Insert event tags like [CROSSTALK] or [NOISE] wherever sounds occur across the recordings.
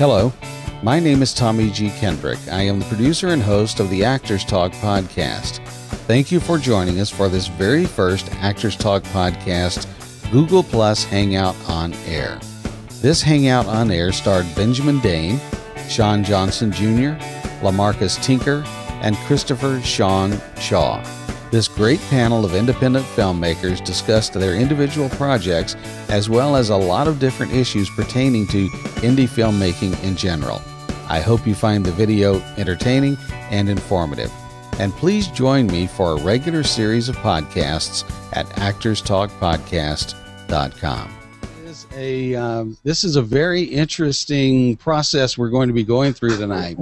Hello, my name is Tommy G. Kendrick. I am the producer and host of the Actors Talk podcast. Thank you for joining us for this very first Actors Talk podcast, Google Plus Hangout on Air. This Hangout on Air starred Benjamin Dane, Sean Johnson Jr., Lamarcus Tinker, and Christopher Shawn Shaw. This great panel of independent filmmakers discussed their individual projects as well as a lot of different issues pertaining to indie filmmaking in general. I hope you find the video entertaining and informative. And please join me for a regular series of podcasts at actorstalkpodcast.com. This is a, um, this is a very interesting process we're going to be going through tonight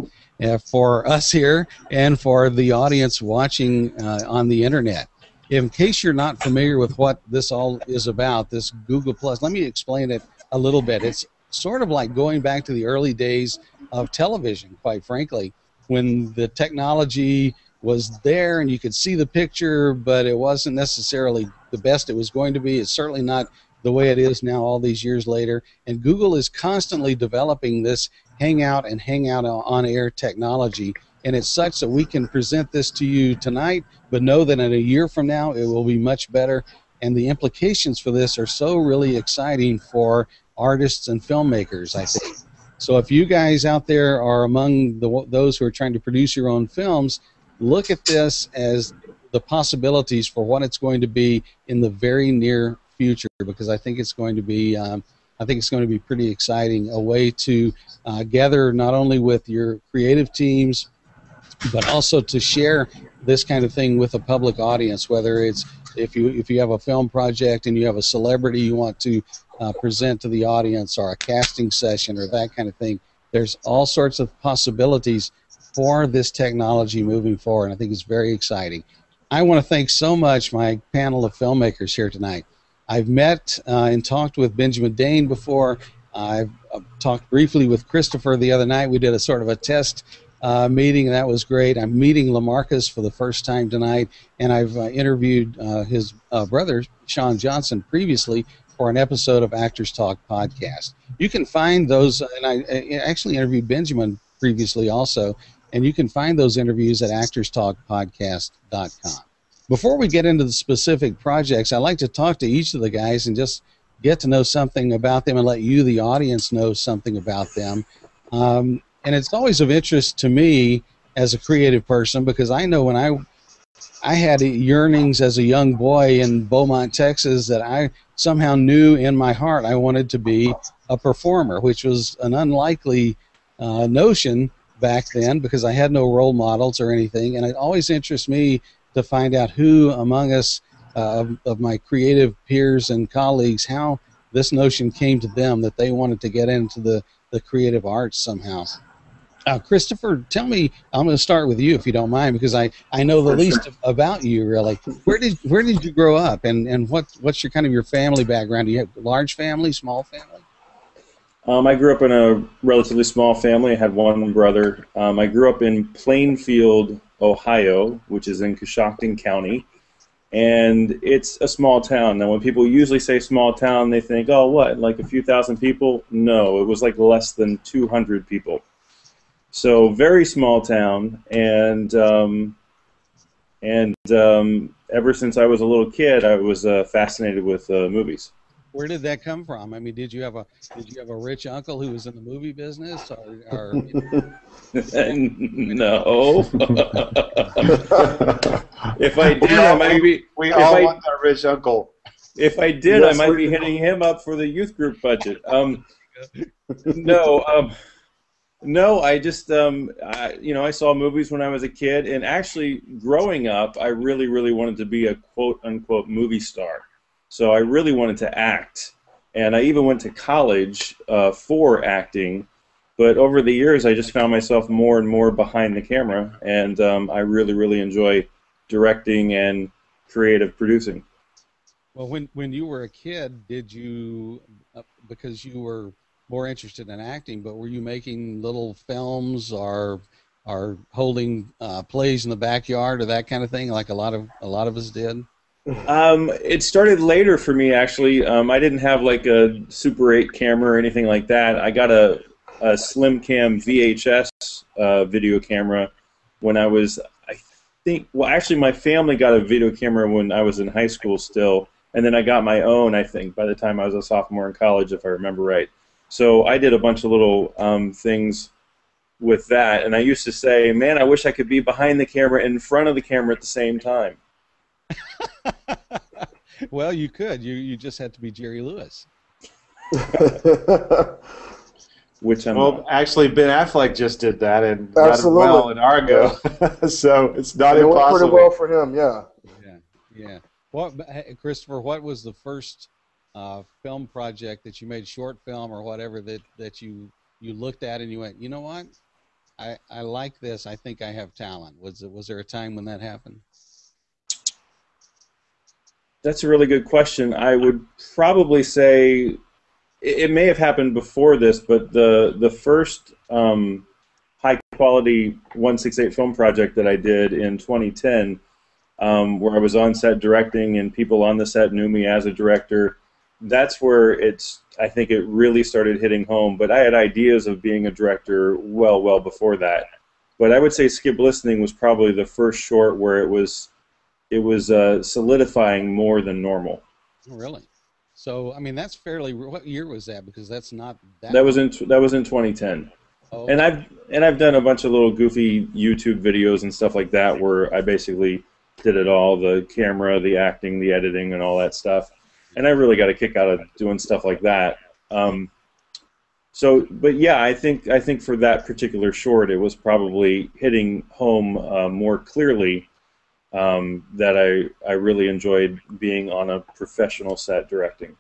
for us here and for the audience watching uh, on the internet. In case you're not familiar with what this all is about, this Google Plus, let me explain it a little bit. It's sort of like going back to the early days of television, quite frankly, when the technology was there and you could see the picture, but it wasn't necessarily the best it was going to be. It's certainly not the way it is now, all these years later. And Google is constantly developing this Hangout and hang out on air technology. And it's such that we can present this to you tonight, but know that in a year from now it will be much better. And the implications for this are so really exciting for artists and filmmakers, I think. So if you guys out there are among the, those who are trying to produce your own films, look at this as the possibilities for what it's going to be in the very near future because I think it's going to be um, I think it's going to be pretty exciting. A way to uh, gather not only with your creative teams, but also to share this kind of thing with a public audience. Whether it's if you if you have a film project and you have a celebrity you want to uh, present to the audience, or a casting session, or that kind of thing. There's all sorts of possibilities for this technology moving forward. And I think it's very exciting. I want to thank so much my panel of filmmakers here tonight. I've met uh, and talked with Benjamin Dane before. I've uh, talked briefly with Christopher the other night. We did a sort of a test uh, meeting, that was great. I'm meeting Lamarcus for the first time tonight, and I've uh, interviewed uh, his uh, brother, Sean Johnson, previously for an episode of Actors Talk podcast. You can find those, and I, I actually interviewed Benjamin previously also, and you can find those interviews at actorstalkpodcast.com. Before we get into the specific projects, I'd like to talk to each of the guys and just get to know something about them and let you, the audience, know something about them. Um, and it's always of interest to me as a creative person because I know when I I had yearnings as a young boy in Beaumont, Texas, that I somehow knew in my heart I wanted to be a performer, which was an unlikely uh, notion back then because I had no role models or anything. And it always interests me to find out who among us, uh, of, of my creative peers and colleagues, how this notion came to them that they wanted to get into the, the creative arts somehow. Uh, Christopher, tell me. I'm going to start with you, if you don't mind, because I, I know the For least sure. about you. Really, where did where did you grow up, and and what what's your kind of your family background? Do you have a large family, small family? Um, I grew up in a relatively small family. I had one brother. Um, I grew up in Plainfield, Ohio, which is in Coshocton County, and it's a small town. Now, when people usually say small town, they think, oh, what, like a few thousand people? No, it was like less than 200 people. So very small town, and um, and um, ever since I was a little kid, I was uh, fascinated with uh, movies where did that come from? I mean, did you have a did you have a rich uncle who was in the movie business, or, or [LAUGHS] no? [LAUGHS] if I did, I might be. We all I, want our rich uncle. If I did, yes, I might be hitting him up for the youth group budget. Um, no, um, no, I just, um, I, you know, I saw movies when I was a kid, and actually, growing up, I really, really wanted to be a quote unquote movie star. So I really wanted to act, and I even went to college uh, for acting. But over the years, I just found myself more and more behind the camera, and um, I really, really enjoy directing and creative producing. Well, when when you were a kid, did you uh, because you were more interested in acting, but were you making little films or or holding uh, plays in the backyard or that kind of thing, like a lot of a lot of us did? Um, it started later for me actually. Um, I didn't have like a Super 8 camera or anything like that. I got a a Slim Cam VHS uh, video camera when I was, I think, well, actually, my family got a video camera when I was in high school still, and then I got my own, I think, by the time I was a sophomore in college, if I remember right. So I did a bunch of little um, things with that, and I used to say, man, I wish I could be behind the camera and in front of the camera at the same time. [LAUGHS] well, you could. You you just had to be Jerry Lewis. [LAUGHS] Which I'm well, not. actually, Ben Affleck just did that and Absolutely. got it well in Argo, [LAUGHS] so it's not it went impossible. pretty well for him, yeah. Yeah, yeah. What, Christopher? What was the first uh, film project that you made, short film or whatever that that you you looked at and you went, you know what? I, I like this. I think I have talent. Was it, was there a time when that happened? That's a really good question. I would probably say it, may have happened before this, but the the first um, high quality 168 film project that I did in 2010, um, where I was on set directing and people on the set knew me as a director. That's where it's. I think it really started hitting home. But I had ideas of being a director well, well before that. But I would say Skip Listening was probably the first short where it was it was uh, solidifying more than normal. Oh, really? So I mean, that's fairly. What year was that? Because that's not that. That was in that was in 2010. Oh, And I've and I've done a bunch of little goofy YouTube videos and stuff like that where I basically did it all the camera, the acting, the editing, and all that stuff. And I really got a kick out of doing stuff like that. Um, so, but yeah, I think I think for that particular short, it was probably hitting home uh, more clearly um, that I I really enjoyed being on a professional set directing.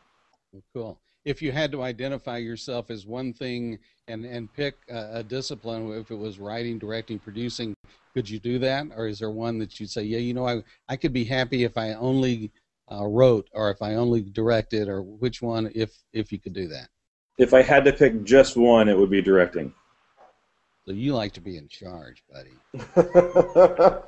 Cool. If you had to identify yourself as one thing and, and pick a, a discipline, if it was writing, directing, producing, could you do that? Or is there one that you'd say, yeah, you know, I, I could be happy if I only uh, wrote or if I only directed or which one if, if you could do that? If I had to pick just one, it would be directing. So you like to be in charge, buddy. [LAUGHS]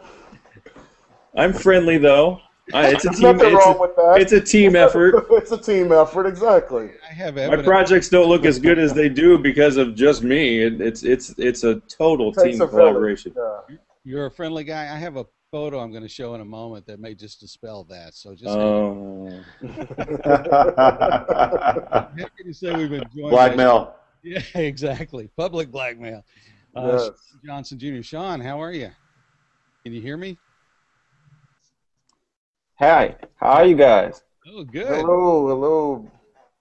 I'm friendly though. I, it's a There's team. nothing It's wrong a, with that. it's a team [LAUGHS] effort. it's a team effort, exactly. I have My projects don't look as good as they do because of just me. It, it's it's it's a total Takes team a collaboration. yeah. You're a friendly guy. I have a photo I'm going to show in a moment that may just dispel that. So just Oh, happy [LAUGHS] to say we've been joined. by- Blackmail. Yeah, [LAUGHS] exactly. Public blackmail. Uh, Yes. Sean Johnson Jr. Sean, how are you? Can you hear me? Hi, how are you guys? Oh, good. Hello, hello.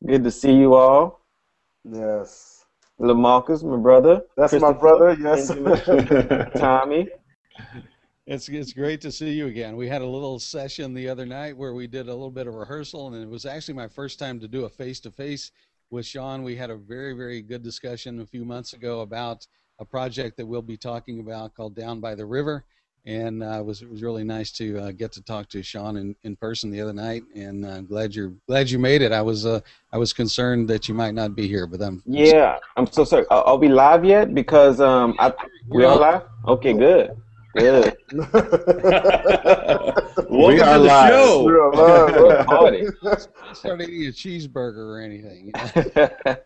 Good to see you all. Yes. Lamarcus, my brother. That's my brother, yes. [LAUGHS] Tommy. It's it's great to see you again. We had a little session the other night where we did a little bit of rehearsal, and it was actually my first time to do a face to face with Sean. We had a very very good discussion a few months ago about a project that we'll be talking about called Down by the River, and uh, it was it was really nice to uh, get to talk to Sean in, in person the other night. And uh, I'm glad you're glad you made it. I was uh, I was concerned that you might not be here, but I'm Yeah, I'm so sorry. Are, are we live yet? Because um, I, we are live. Okay, good, good. [LAUGHS] We are to the live. show. We're alive. Party. [LAUGHS] start eating a cheeseburger or anything. [LAUGHS]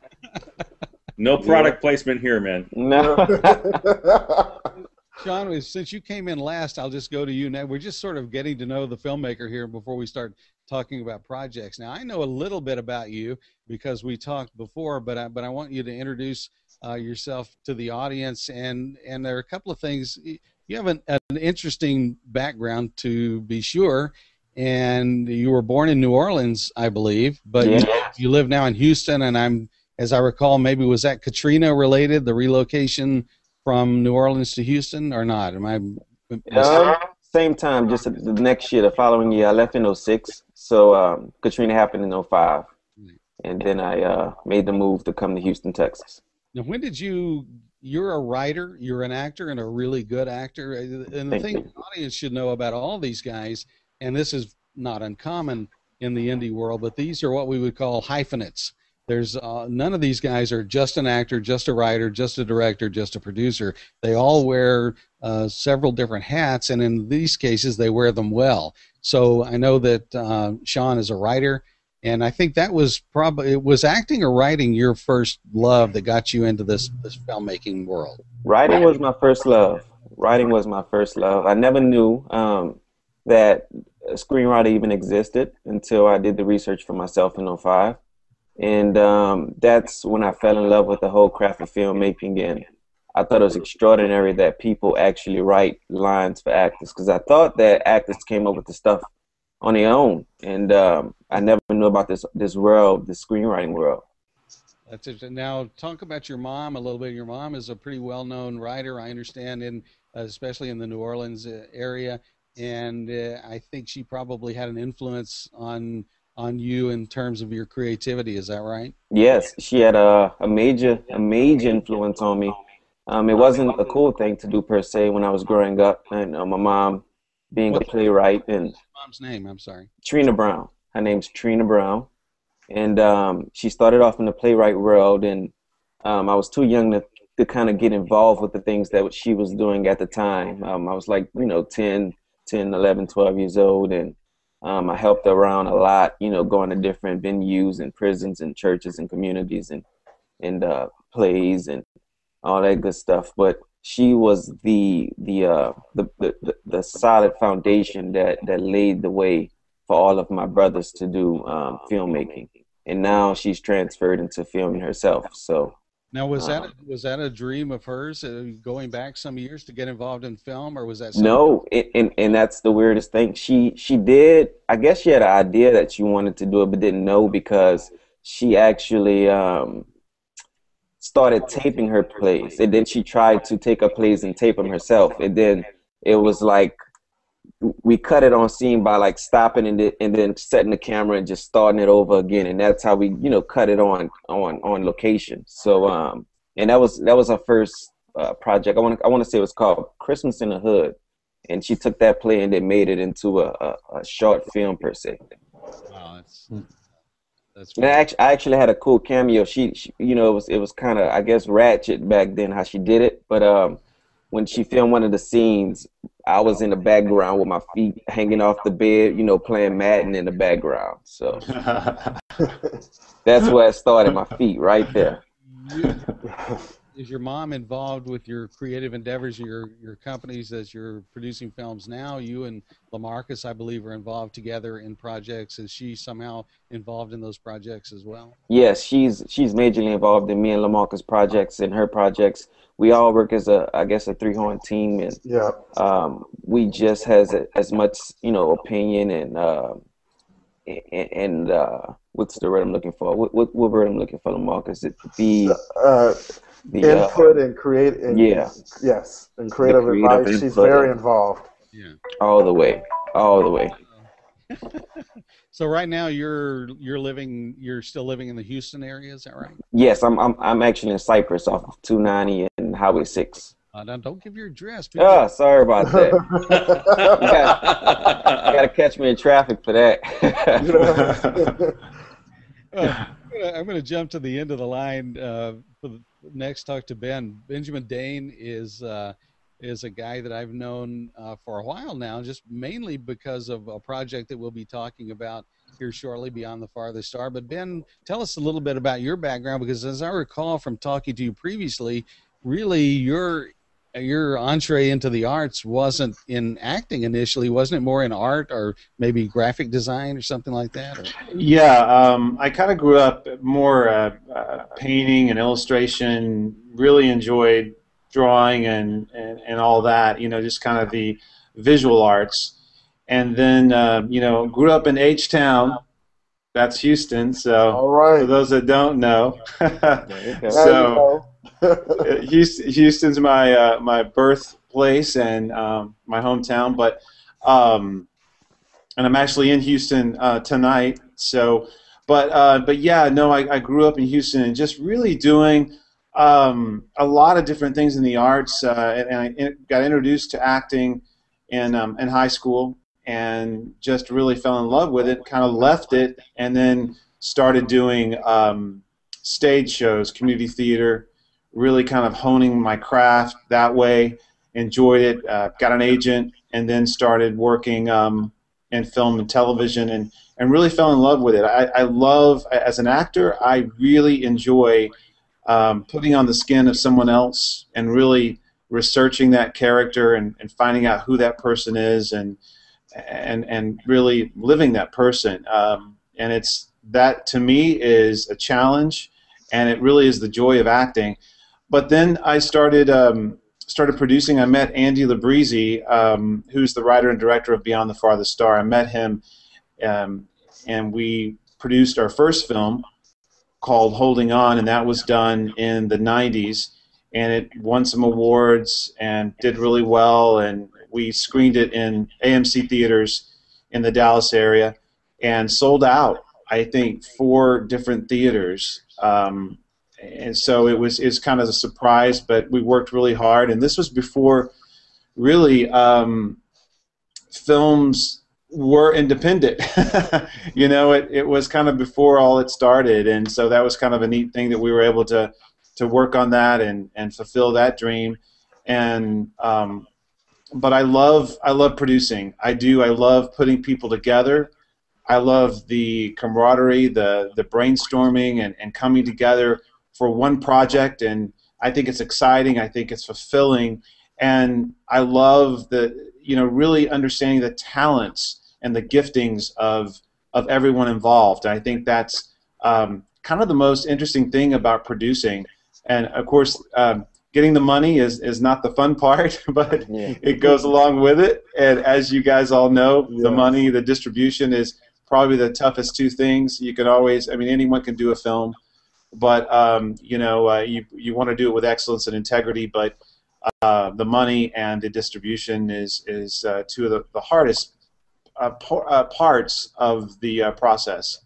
No product placement here, man. no. Sean, was- since you came in last, I'll just go to you now. We're just sort of getting to know the filmmaker here before we start talking about projects. Now, I know a little bit about you because we talked before, but I, but I want you to introduce uh, yourself to the audience. And and there are a couple of things. You have an, an interesting background, to be sure. And you were born in New Orleans, I believe, but you, you live now in Houston. And I'm, as I recall, maybe was that Katrina related, the relocation from New Orleans to Houston, or not? Am I? Um, same time, just the next year, the following year, I left in 06. So um, Katrina happened in 05. And then I uh, made the move to come to Houston, Texas. Now, when did you? You're a writer, you're an actor, and a really good actor. And the Thank thing you. the audience should know about all these guys, and this is not uncommon in the indie world, but these are what we would call hyphenates. There's uh, none of these guys are just an actor, just a writer, just a director, just a producer. They all wear uh, several different hats, and in these cases, they wear them well. So I know that uh, Sean is a writer, and I think that was probably it was acting or writing your first love that got you into this this filmmaking world. Writing was my first love. Writing was my first love. I never knew um, that a screenwriter even existed until I did the research for myself in 05. And um, that's when I fell in love with the whole craft of filmmaking. And I thought it was extraordinary that people actually write lines for actors because I thought that actors came up with the stuff on their own. And um, I never knew about this this world, the screenwriting world. That's it. Now, talk about your mom a little bit. Your mom is a pretty well-known writer, I understand, in especially in the New Orleans uh, area, and uh, I think she probably had an influence on on you in terms of your creativity. Is that right? Yes, she had a, a major a major influence on me. Um, it wasn't a cool thing to do per se when I was growing up, and uh, my mom being a playwright and mom's name. I'm sorry. Trina Brown. Her name's Trina Brown and um, she started off in the playwright world and um, i was too young to, to kind of get involved with the things that she was doing at the time um, i was like you know 10 10 11 12 years old and um, i helped around a lot you know going to different venues and prisons and churches and communities and and uh, plays and all that good stuff but she was the the, uh, the the the solid foundation that that laid the way for all of my brothers to do um, filmmaking, and now she's transferred into filming herself. So now was that um, was that a dream of hers uh, going back some years to get involved in film, or was that no? It, and and that's the weirdest thing. She she did. I guess she had an idea that she wanted to do it, but didn't know because she actually. Um, started taping her plays and then she tried to take her plays and tape them herself and then it was like we cut it on scene by like stopping and, and then setting the camera and just starting it over again and that's how we you know cut it on on on location. So um and that was that was our first uh, project. I want to i want to say it was called christmas in the hood and she took that play and then made it into a, a, a short film per se. Wow that's that's and I actually, I actually had a cool cameo. She, she you know it was it was kind of i guess ratchet back then how she did it but um when she filmed one of the scenes, I was in the background with my feet hanging off the bed, you know, playing Madden in the background. So [LAUGHS] that's where it started, my feet right there. [LAUGHS] is your mom involved with your creative endeavors, your your companies as you're producing films now? You and Lamarcus, I believe, are involved together in projects. Is she somehow involved in those projects as well? Yes, she's she's majorly involved in me and Lamarcus projects and her projects. We all work as a, I guess, a three horn team, and yeah, um, we just has a, as much, you know, opinion and uh, and, and uh, what's the word I'm looking for? What what, what word I'm looking for, Lamarcus? It the uh, the uh, input uh, and create and yeah. yes and creative, creative advice. She's very involved. Yeah. All the way. All the way. [LAUGHS] So right now you're you're living you're still living in the Houston area is that right? Yes I'm I'm, I'm actually in Cypress off of 290 and Highway 6 uh, now don't give your address. Oh, sorry about that. [LAUGHS] [LAUGHS] you, got, to catch me in traffic for that. uh, I'm going to jump to the end of the line uh, for the next talk to Ben. Benjamin Dane is uh, is a guy that I've known uh, for a while now, just mainly because of a project that we'll be talking about here shortly, Beyond the Farthest Star. But Ben, tell us a little bit about your background, because as I recall from talking to you previously, really your your entree into the arts wasn't in acting initially, wasn't it? More in art or maybe graphic design or something like that. Or? Yeah, um, I kind of grew up more uh, uh, painting and illustration. Really enjoyed drawing and, and and all that. You know, just kind of the visual arts. And then uh, you know, grew up in H Town. That's Houston. So all right. for those that don't know, [LAUGHS] so [LAUGHS] Houston's my uh, my birthplace and um, my hometown, but um, and I'm actually in Houston uh, tonight. So, but uh, but yeah, no, I, I grew up in Houston and just really doing um, a lot of different things in the arts, uh, and, and, I got introduced to acting in um, in high school and just really fell in love with it. Kind of left it and then started doing um, stage shows, community theater really kind of honing my craft that way. Enjoyed it. Uh, got an agent, and then started working um, in film and television, and and really fell in love with it. I, I love as an actor, I really enjoy um, putting on the skin of someone else and really researching that character and, and finding out who that person is and and and really living that person. Um, and it's that to me is a challenge, and it really is the joy of acting. But then I started um, started producing. I met Andy Librizzi, um, who's the writer and director of Beyond the Farthest Star. I met him, um, and we produced our first film called Holding On, and that was done in the '90s and it won some awards and did really well. And we screened it in AMC theaters in the Dallas area and sold out. I think four different theaters. Um, and so it was is kind of a surprise, but we worked really hard. And this was before really um, films were independent. [LAUGHS] you know, it, it was kind of before all it started, and so that was kind of a neat thing that we were able to to work on that and, and fulfill that dream. And um, but I love I love producing. I do. I love putting people together. I love the camaraderie, the the brainstorming, and, and coming together for one project. And I think it's exciting. I think it's fulfilling, and I love the you know really understanding the talents and the giftings of of everyone involved. And I think that's um, kind of the most interesting thing about producing and of course um, getting the money is, is not the fun part [LAUGHS] but yeah. it goes along with it and as you guys all know the money the distribution is probably the toughest two things you can always i mean anyone can do a film but um, you know uh, you, you want to do it with excellence and integrity but uh, the money and the distribution is is uh, two of the, the hardest uh, uh, parts of the uh, process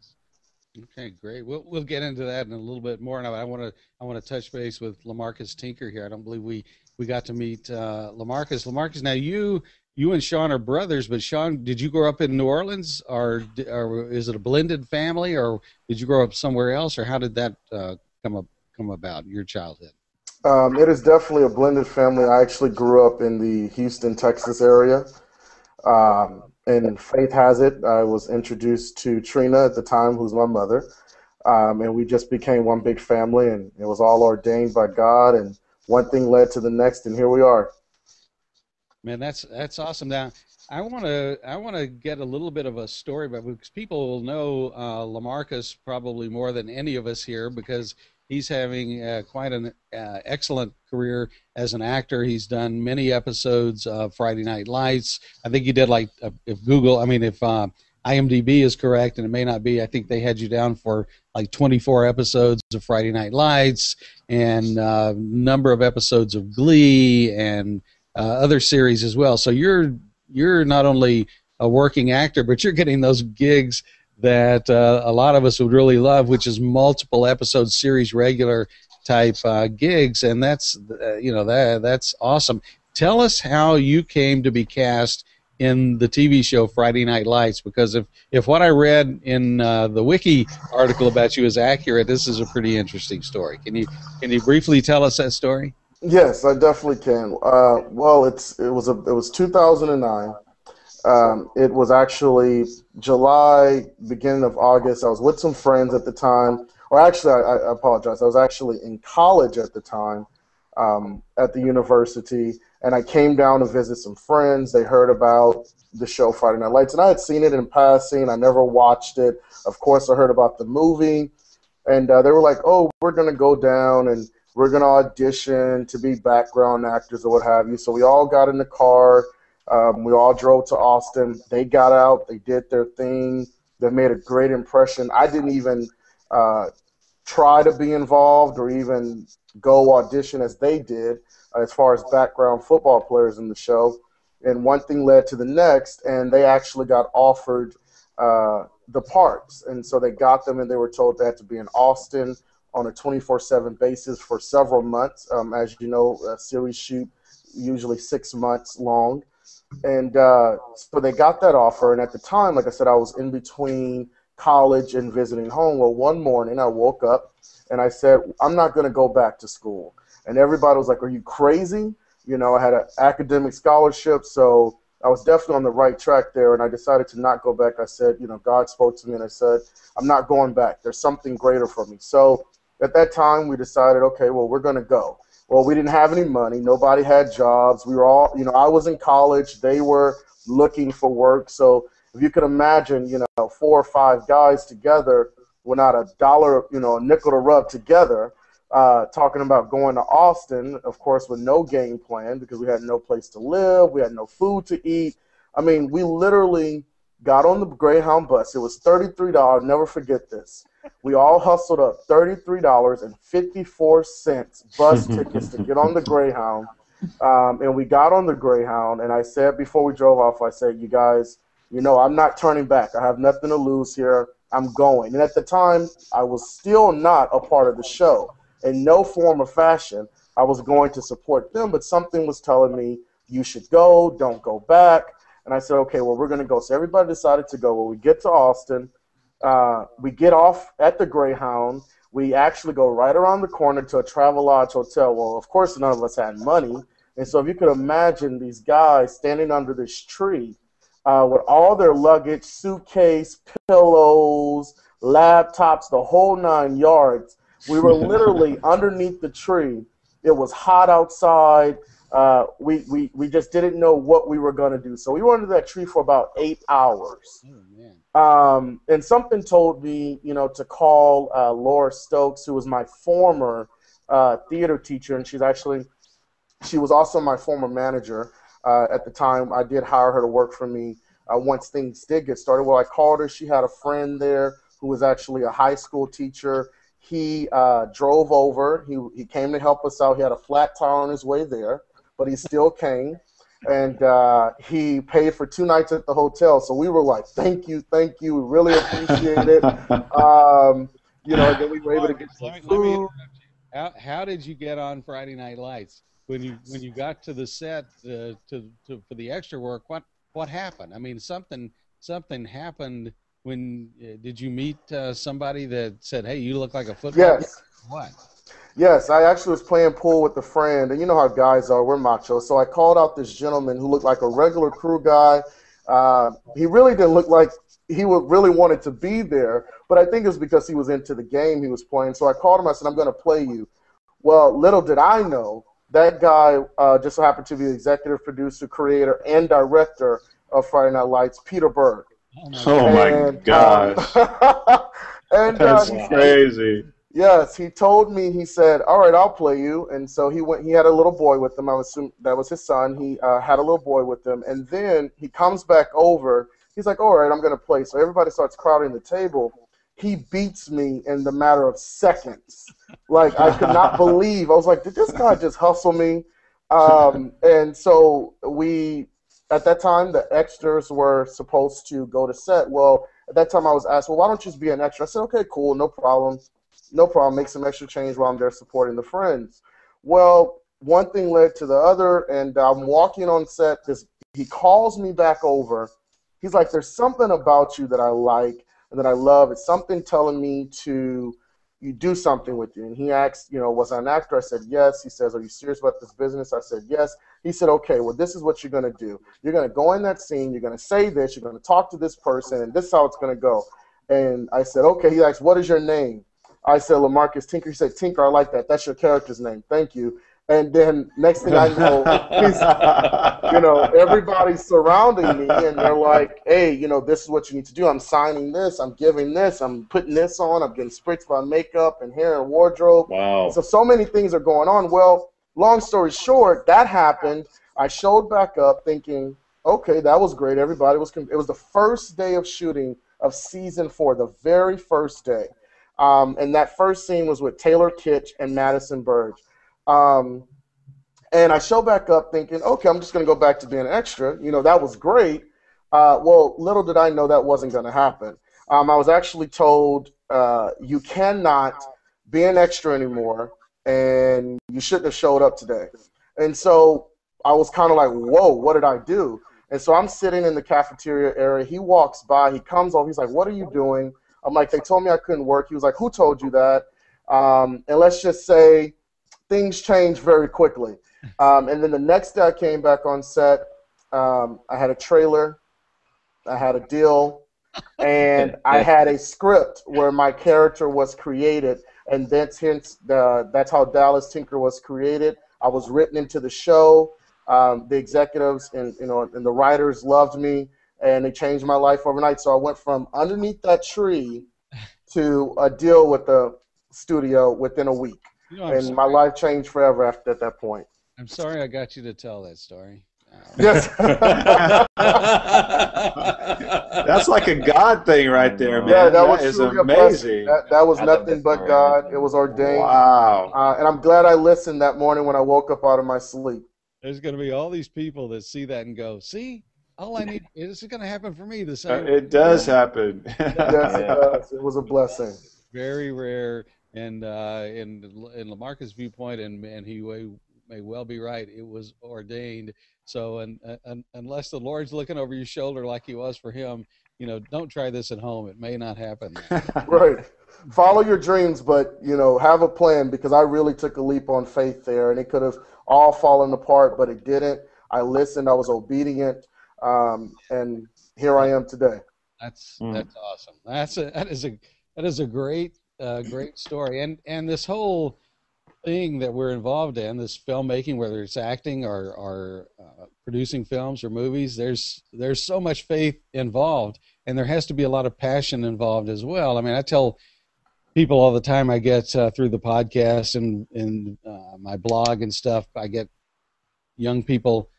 Okay, great. We'll we'll get into that in a little bit more. Now, I want to I want to touch base with Lamarcus Tinker here. I don't believe we we got to meet uh, Lamarcus. Lamarcus, now you you and Sean are brothers, but Sean, did you grow up in New Orleans, or, or is it a blended family, or did you grow up somewhere else, or how did that uh, come up come about your childhood? Um, it is definitely a blended family. I actually grew up in the Houston, Texas area. Um, and faith has it, I was introduced to Trina at the time, who's my mother, um, and we just became one big family, and it was all ordained by God, and one thing led to the next, and here we are. Man, that's that's awesome. Now, I want to I want to get a little bit of a story about because people will know uh, Lamarcus probably more than any of us here because he's having uh, quite an uh, excellent career as an actor. He's done many episodes of Friday Night Lights. I think he did like uh, if Google, I mean if uh, IMDb is correct, and it may not be. I think they had you down for like 24 episodes of Friday Night Lights and a uh, number of episodes of Glee and other series as well. So you're you're not only a working actor, but you're getting those gigs that uh, a lot of us would really love, which is multiple episode series regular type uh, gigs, and that's uh, you know that that's awesome. Tell us how you came to be cast in the TV show Friday Night Lights, because if if what I read in uh, the wiki article about you is accurate, this is a pretty interesting story. Can you can you briefly tell us that story? Yes, I definitely can. Uh, well, it's it was a it was 2009. Um, it was actually July, beginning of August. I was with some friends at the time, or actually, I, I apologize. I was actually in college at the time um, at the university, and I came down to visit some friends. They heard about the show Friday Night Lights, and I had seen it in passing. I never watched it. Of course, I heard about the movie, and uh, they were like, "Oh, we're gonna go down and." We're gonna audition to be background actors or what have you. So we all got in the car um, we all drove to Austin. They got out. They did their thing. They made a great impression. I didn't even uh, try to be involved or even go audition as they did, uh, as far as background football players in the show. And one thing led to the next, and they actually got offered uh, the parts. And so they got them, and they were told they had to be in Austin on a 24 7 basis for several months. Um, as you know, a series shoot usually six months long and uh, so they got that offer. And at the time, like I said, I was in between college and visiting home. Well, one morning I woke up and I said, I'm not going to go back to school. And everybody was like, Are you crazy? You know, I had an academic scholarship, so I was definitely on the right track there, and I decided to not go back. I said, you know, God spoke to me, and I said, I'm not going back. There's something greater for me. So at that time, we decided, okay, well, we're going to go. Well, we didn't have any money. Nobody had jobs. We were all, you know, I was in college. They were looking for work. So if you could imagine, you know, four or five guys together without a dollar, you know, a nickel to rub together, uh, talking about going to Austin, of course, with no game plan because we had no place to live, we had no food to eat. I mean, we literally got on the Greyhound bus. It was $33. Never forget this. We all hustled up $33.54 bus [LAUGHS] tickets to get on the Greyhound. Um, and we got on the Greyhound, and I said before we drove off, I said, You guys, you know, I'm not turning back. I have nothing to lose here. I'm going. And at the time, I was still not a part of the show in no form or fashion I was going to support them, but something was telling me you should go, don't go back. And I said, okay, well, we're going to go. So everybody decided to go. Well, we get to Austin. Uh, we get off at the Greyhound. We actually go right around the corner to a Travelodge hotel. Well, of course, none of us had money. And so if you could imagine these guys standing under this tree uh, with all their luggage, suitcase, pillows, laptops, the whole nine yards, we were [LAUGHS] literally underneath the tree. It was hot outside. Uh, we, we, we just didn't know what we were going to do. So we were under that tree for about eight hours. Oh, um, and something told me, you know, to call uh, Laura Stokes, who was my former uh, theater teacher, and she's actually, she was also my former manager uh, at the time. I did hire her to work for me uh, once things did get started. Well, I called her. She had a friend there who was actually a high school teacher he uh, drove over. He, he came to help us out. He had a flat tire on his way there, but he still came. And uh, he paid for two nights at the hotel. So we were like, thank you, thank you. We really appreciate it. Um, you know, then we were able to get some food. How, how did you get on Friday Night Lights? When you when you got to the set uh, to, to for the extra work, what what happened? I mean, something something happened when uh, did you meet uh, somebody that said, "Hey, you look like a football"? Yes. What? Yes, I actually was playing pool with a friend, and you know how guys are. We're macho, so I called out this gentleman who looked like a regular crew guy. Uh, he really didn't look like he would really wanted to be there, but I think it was because he was into the game he was playing. So I called him. I said, "I'm going to play you." Well, little did I know that guy uh, just so happened to be the executive producer, creator, and director of Friday Night Lights, Peter Berg. Oh my, oh my gosh. Um, [LAUGHS] and That's uh, crazy. Yes, he told me. He said, "All right, I'll play you." And so he went. He had a little boy with him. I was that was his son. He uh, had a little boy with him, and then he comes back over. He's like, "All right, I'm going to play." So everybody starts crowding the table. He beats me in the matter of seconds. Like I could not [LAUGHS] believe. I was like, "Did this guy just hustle me?" Um, and so we at that time the extras were supposed to go to set. Well, at that time I was asked, well, why don't you just be an extra? I said, okay, cool, no problem, no problem. Make some extra change while I'm there supporting the friends. Well, one thing led to the other, and I'm walking on set. This he calls me back over. He's like, "There's something about you that I like and that I love. It's something telling me to." you do something with you. And he asked, you know, was I an actor? I said, yes. He says, are you serious about this business? I said, yes. He said, okay, well, this is what you're going to do. You're going to go in that scene. You're going to say this. You're going to talk to this person, and this is how it's going to go. And I said, okay. He asked, what is your name? I said, Lamarcus Tinker. He said, Tinker, I like that. That's your character's name. Thank you. And then next thing I know, [LAUGHS] he's, you know, everybody's surrounding me and they're like, hey, you know, this is what you need to do. I'm signing this. I'm giving this. I'm putting this on. I'm getting spritzed by makeup and hair and wardrobe. Wow. So, so many things are going on. Well, long story short, that happened. I showed back up thinking, okay, that was great. Everybody was, it was the first day of shooting of season four, the very first day. Um, and that first scene was with Taylor Kitsch and Madison Burge. Um, and I show back up thinking, okay, I'm just going to go back to being an extra. You know, that was great. Uh, well, little did I know that wasn't going to happen. Um, I was actually told uh, you cannot be an extra anymore, and you shouldn't have showed up today. And so I was kind of like, whoa, what did I do? And so I'm sitting in the cafeteria area. He walks by. He comes over. He's like, what are you doing? I'm like, they told me I couldn't work. He was like, who told you that? Um, and let's just say things change very quickly. Um, and then the next day I came back on set. um, I had a trailer, I had a deal, and [LAUGHS] I had a script where my character was created, and that's hence the that's how Dallas Tinker was created. I was written into the show. Um, the executives and you know and the writers loved me, and it changed my life overnight. So I went from underneath that tree to a deal with the studio within a week, you know, and sorry. my life changed forever after at that point. I'm sorry I got you to tell that story. Yes. [LAUGHS] That's like a God thing right there, man. Yeah, that, that was is amazing. That, that was nothing but God. It was ordained. Wow. Uh, and I'm glad I listened that morning when I woke up out of my sleep. There's going to be all these people that see that and go, see, all I need is going to happen for me the same. Uh, [LAUGHS] it does happen. yes, it does. It was a blessing. Very rare, and uh, in in Lamarcus' viewpoint, and and he may well be right. It was ordained. So, and, and unless the Lord's looking over your shoulder like He was for him, you know, don't try this at home. It may not happen. [LAUGHS] right. Follow your dreams, but you know, have a plan because I really took a leap on faith there, and it could have all fallen apart, but it didn't. I listened. I was obedient, um, and here I am today. That's mm. that's awesome. That's a that is a that is a great uh, great story, and and this whole thing that we're involved in, this filmmaking, whether it's acting or, or uh, producing films or movies, there's there's so much faith involved, and there has to be a lot of passion involved as well. I mean, I tell people all the time I get uh, through the podcast and and uh, my blog and stuff. I get young people,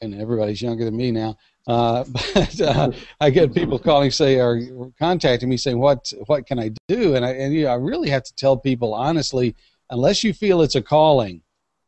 and everybody's younger than me now. Uh, [LAUGHS] but uh, I get people calling, say, or contacting me saying, "What what can I do?" And I and you know, I really have to tell people honestly unless you feel it's a calling,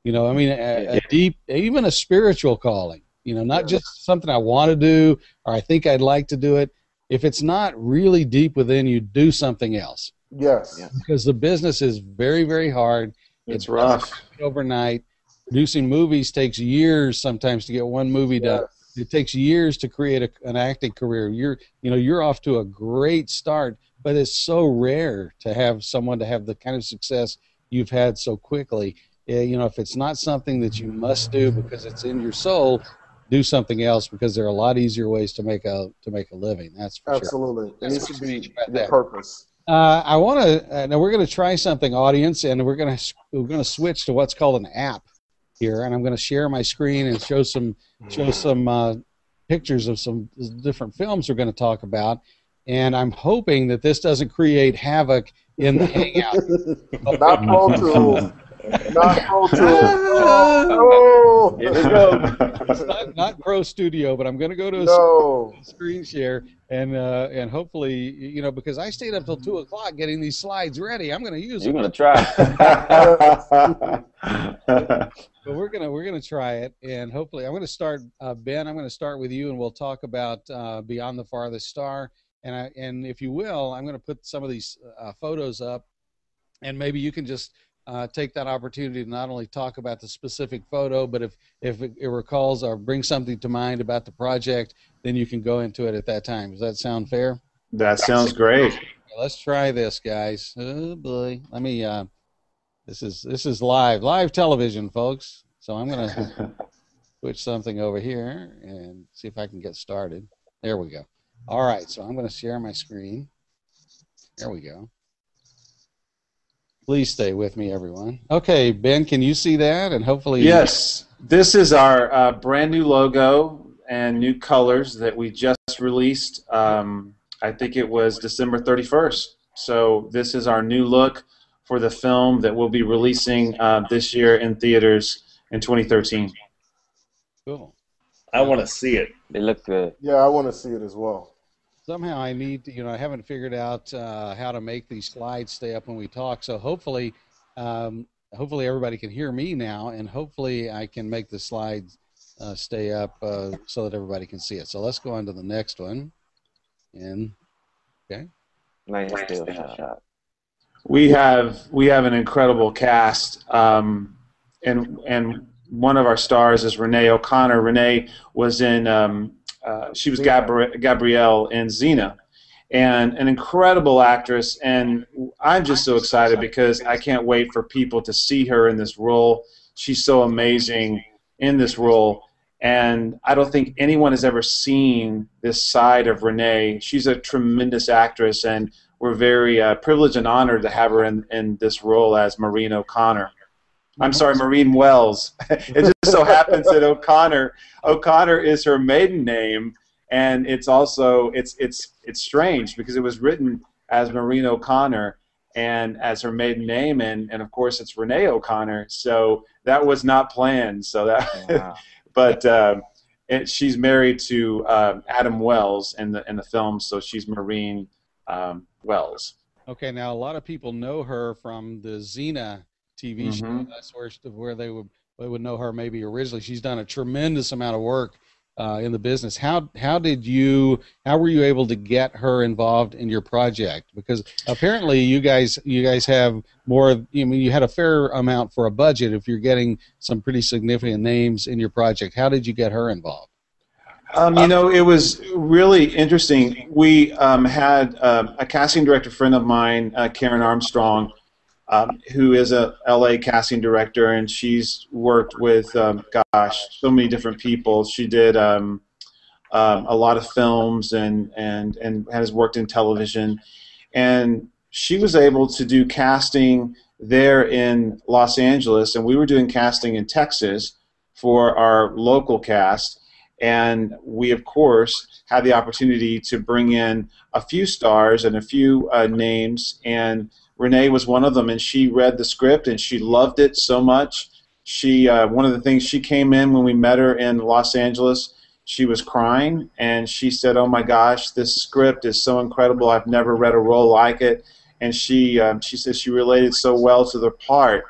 you know, I mean, a, a deep, even a spiritual calling, you know, not just something I want to do or I think I'd like to do it. If it's not really deep within you, do something else. Yes. Because the business is very, very hard. It's, rough. Overnight. Producing movies takes years sometimes to get one movie yes. done. It takes years to create a, an acting career. You're, you know, you're off to a great start, but it's so rare to have someone to have the kind of success you've had so quickly. You know, if it's not something that you must do because it's in your soul, do something else because there are a lot easier ways to make a to make a living. That's for absolutely. sure. Absolutely, it needs to be the purpose. Uh, I want to uh, now we're going to try something, audience, and we're going to we're going to switch to what's called an app here, and I'm going to share my screen and show some show some uh, pictures of some different films we're going to talk about, and I'm hoping that this doesn't create havoc in the hangout. [LAUGHS] Not Pro Tools. Not Pro Tools. [LAUGHS] Oh, Here we go. Not, not, Pro Studio, but I'm going to go to a no. screen share and uh, and hopefully you know because I stayed up till two o'clock getting these slides ready. I'm going to use. You're going to try. [LAUGHS] [LAUGHS] but we're gonna we're gonna try it, and hopefully I'm going to start. Uh, ben, I'm going to start with you, and we'll talk about uh, Beyond the Farthest Star and I, and if you will, I'm going to put some of these uh, photos up, and maybe you can just uh, take that opportunity to not only talk about the specific photo, but if if it, it, recalls or brings something to mind about the project, then you can go into it at that time. Does that sound fair? That sounds great. Let's try this, guys. Oh boy, let me. Uh, this is this is live live television, folks. So I'm going [LAUGHS] to switch something over here and see if I can get started. There we go. All right, so I'm going to share my screen. There we go. Please stay with me, everyone. Okay, Ben, can you see that? And hopefully. Yes, this is our uh, brand new logo and new colors that we just released. Um, I think it was December 31st. So this is our new look for the film that we'll be releasing uh, this year in theaters in 2013. Cool. I want to see it. They look good. Yeah, I want to see it as well somehow I need to, you know, I haven't figured out uh, how to make these slides stay up when we talk. So hopefully, um, hopefully everybody can hear me now, and hopefully I can make the slides uh, stay up uh, so that everybody can see it. So let's go on to the next one. And okay, nice still shot. We have we have an incredible cast, um, and and one of our stars is Renee O'Connor. Renee was in um, uh, she was Gabri- Gabrielle in Xena, and an incredible actress. And I'm just so excited because I can't wait for people to see her in this role. She's so amazing in this role. and I don't think anyone has ever seen this side of Renee. She's a tremendous actress, and we're very uh, privileged and honored to have her in, in this role as Maureen O'Connor. I'm sorry, Maureen Wells. [LAUGHS] it just so happens that O'Connor O'Connor is her maiden name, and it's also it's it's it's strange because it was written as Maureen O'Connor and as her maiden name, and and of course it's Renee O'Connor. So that was not planned. So that, wow. [LAUGHS] but. Uh, it, she's married to uh, Adam Wells in the in the film, so she's Maureen um, Wells. Okay, now a lot of people know her from the Xena TV mm-hmm. show. That's where where they would they would know her maybe originally. She's done a tremendous amount of work uh, in the business. How how did you how were you able to get her involved in your project? Because apparently you guys you guys have more. I mean, you had a fair amount for a budget. If you're getting some pretty significant names in your project, how did you get her involved? Um, you know, it was really interesting. We um, had uh, a casting director friend of mine, uh, Karen Armstrong, um, who is a LA casting director, and she's worked with, um, gosh, so many different people. She did um, um, a lot of films and, and, and has worked in television. And she was able to do casting there in Los Angeles, and we were doing casting in Texas for our local cast. And we, of course, had the opportunity to bring in a few stars and a few uh, names and Renee was one of them, and she read the script and she loved it so much. She uh, one of the things she came in when we met her in Los Angeles. She was crying and she said, "Oh my gosh, this script is so incredible! I've never read a role like it." And she um, she said she related so well to the part,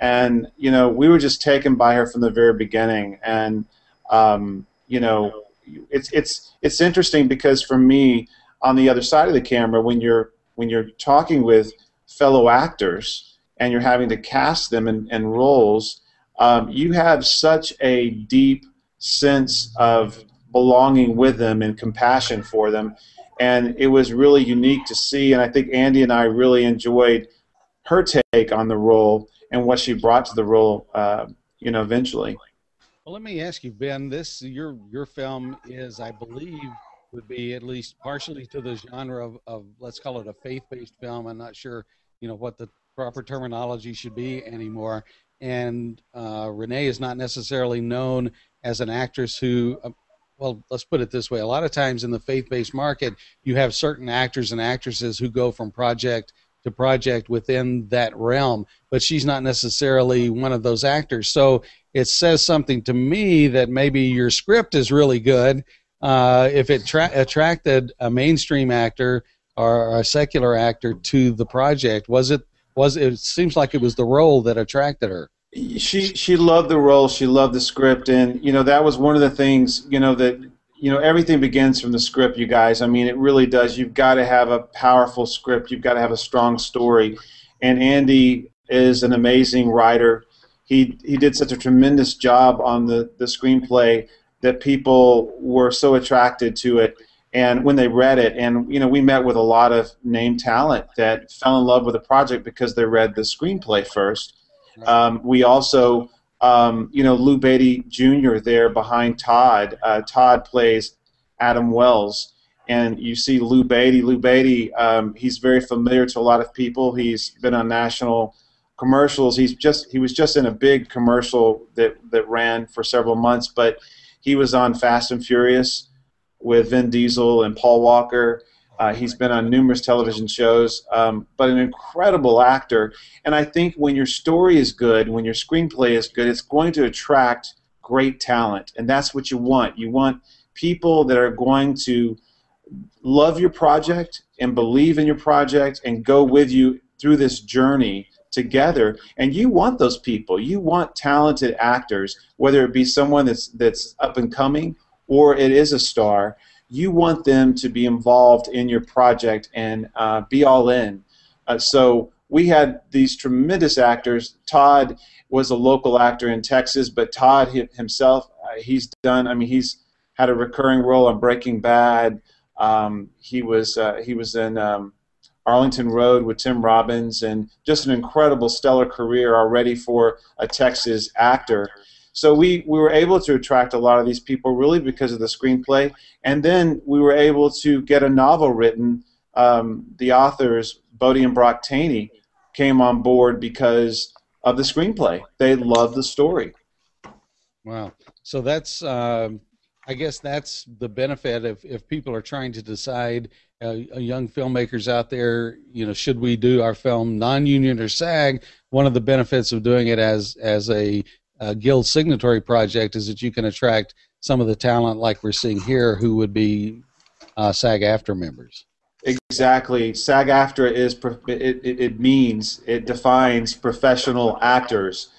and you know we were just taken by her from the very beginning. And um, you know it's it's it's interesting because for me on the other side of the camera when you're when you're talking with fellow actors and you're having to cast them in, in roles, um, you have such a deep sense of belonging with them and compassion for them. And it was really unique to see. And I think Andy and I really enjoyed her take on the role and what she brought to the role, uh, you know, eventually. Well, let me ask you, Ben. This your your film is, I believe, would be at least partially to the genre of, of let's call it a faith-based film. I'm not sure you know what the proper terminology should be anymore. And uh, Renee is not necessarily known as an actress who, uh, well, let's put it this way: a lot of times in the faith-based market, you have certain actors and actresses who go from project to project within that realm, but she's not necessarily one of those actors. So it says something to me that maybe your script is really good. Uh, if it tra- attracted a mainstream actor or a secular actor to the project? Was it was it seems like it was the role that attracted her? She she loved the role. She loved the script, and you know that was one of the things you know that you know everything begins from the script. You guys, I mean, it really does. You've got to have a powerful script. You've got to have a strong story, and Andy is an amazing writer. He he did such a tremendous job on the the screenplay that people were so attracted to it and when they read it and you know we met with a lot of name talent that fell in love with the project because they read the screenplay first. Um, we also um, you know lou beatty jr there behind todd uh, todd plays adam wells. And you see lou beatty lou beatty um, he's very familiar to a lot of people. He's been on national commercials. He's just he was just in a big commercial that that ran for several months but he was on fast and furious with Vin Diesel and Paul Walker. Uh, he's been on numerous television shows, um, but an incredible actor. And I think when your story is good, when your screenplay is good, it's going to attract great talent. And that's what you want. You want people that are going to love your project and believe in your project and go with you through this journey together and you want those people you want talented actors whether it be someone that's that's up and coming or it is a star, you want them to be involved in your project and uh, be all in. Uh, so we had these tremendous actors. Todd was a local actor in Texas, but Todd himself, uh, he's done. I mean, he's had a recurring role on Breaking Bad. Um, he was uh, he was in um, Arlington Road with Tim Robbins, and just an incredible, stellar career already for a Texas actor. So we, we were able to attract a lot of these people really because of the screenplay, and then we were able to get a novel written. Um, the authors, Bodie and Brock Thoene, came on board because of the screenplay. They loved the story. Wow. So that's, um, I guess that's the benefit if, if people are trying to decide, uh, young filmmakers out there, you know, should we do our film non-union or SAG? One of the benefits of doing it as as a, a guild signatory project is that you can attract some of the talent like we're seeing here who would be uh, SAG-AFTRA members. Exactly. SAG-AFTRA is it, it, it means it defines professional actors,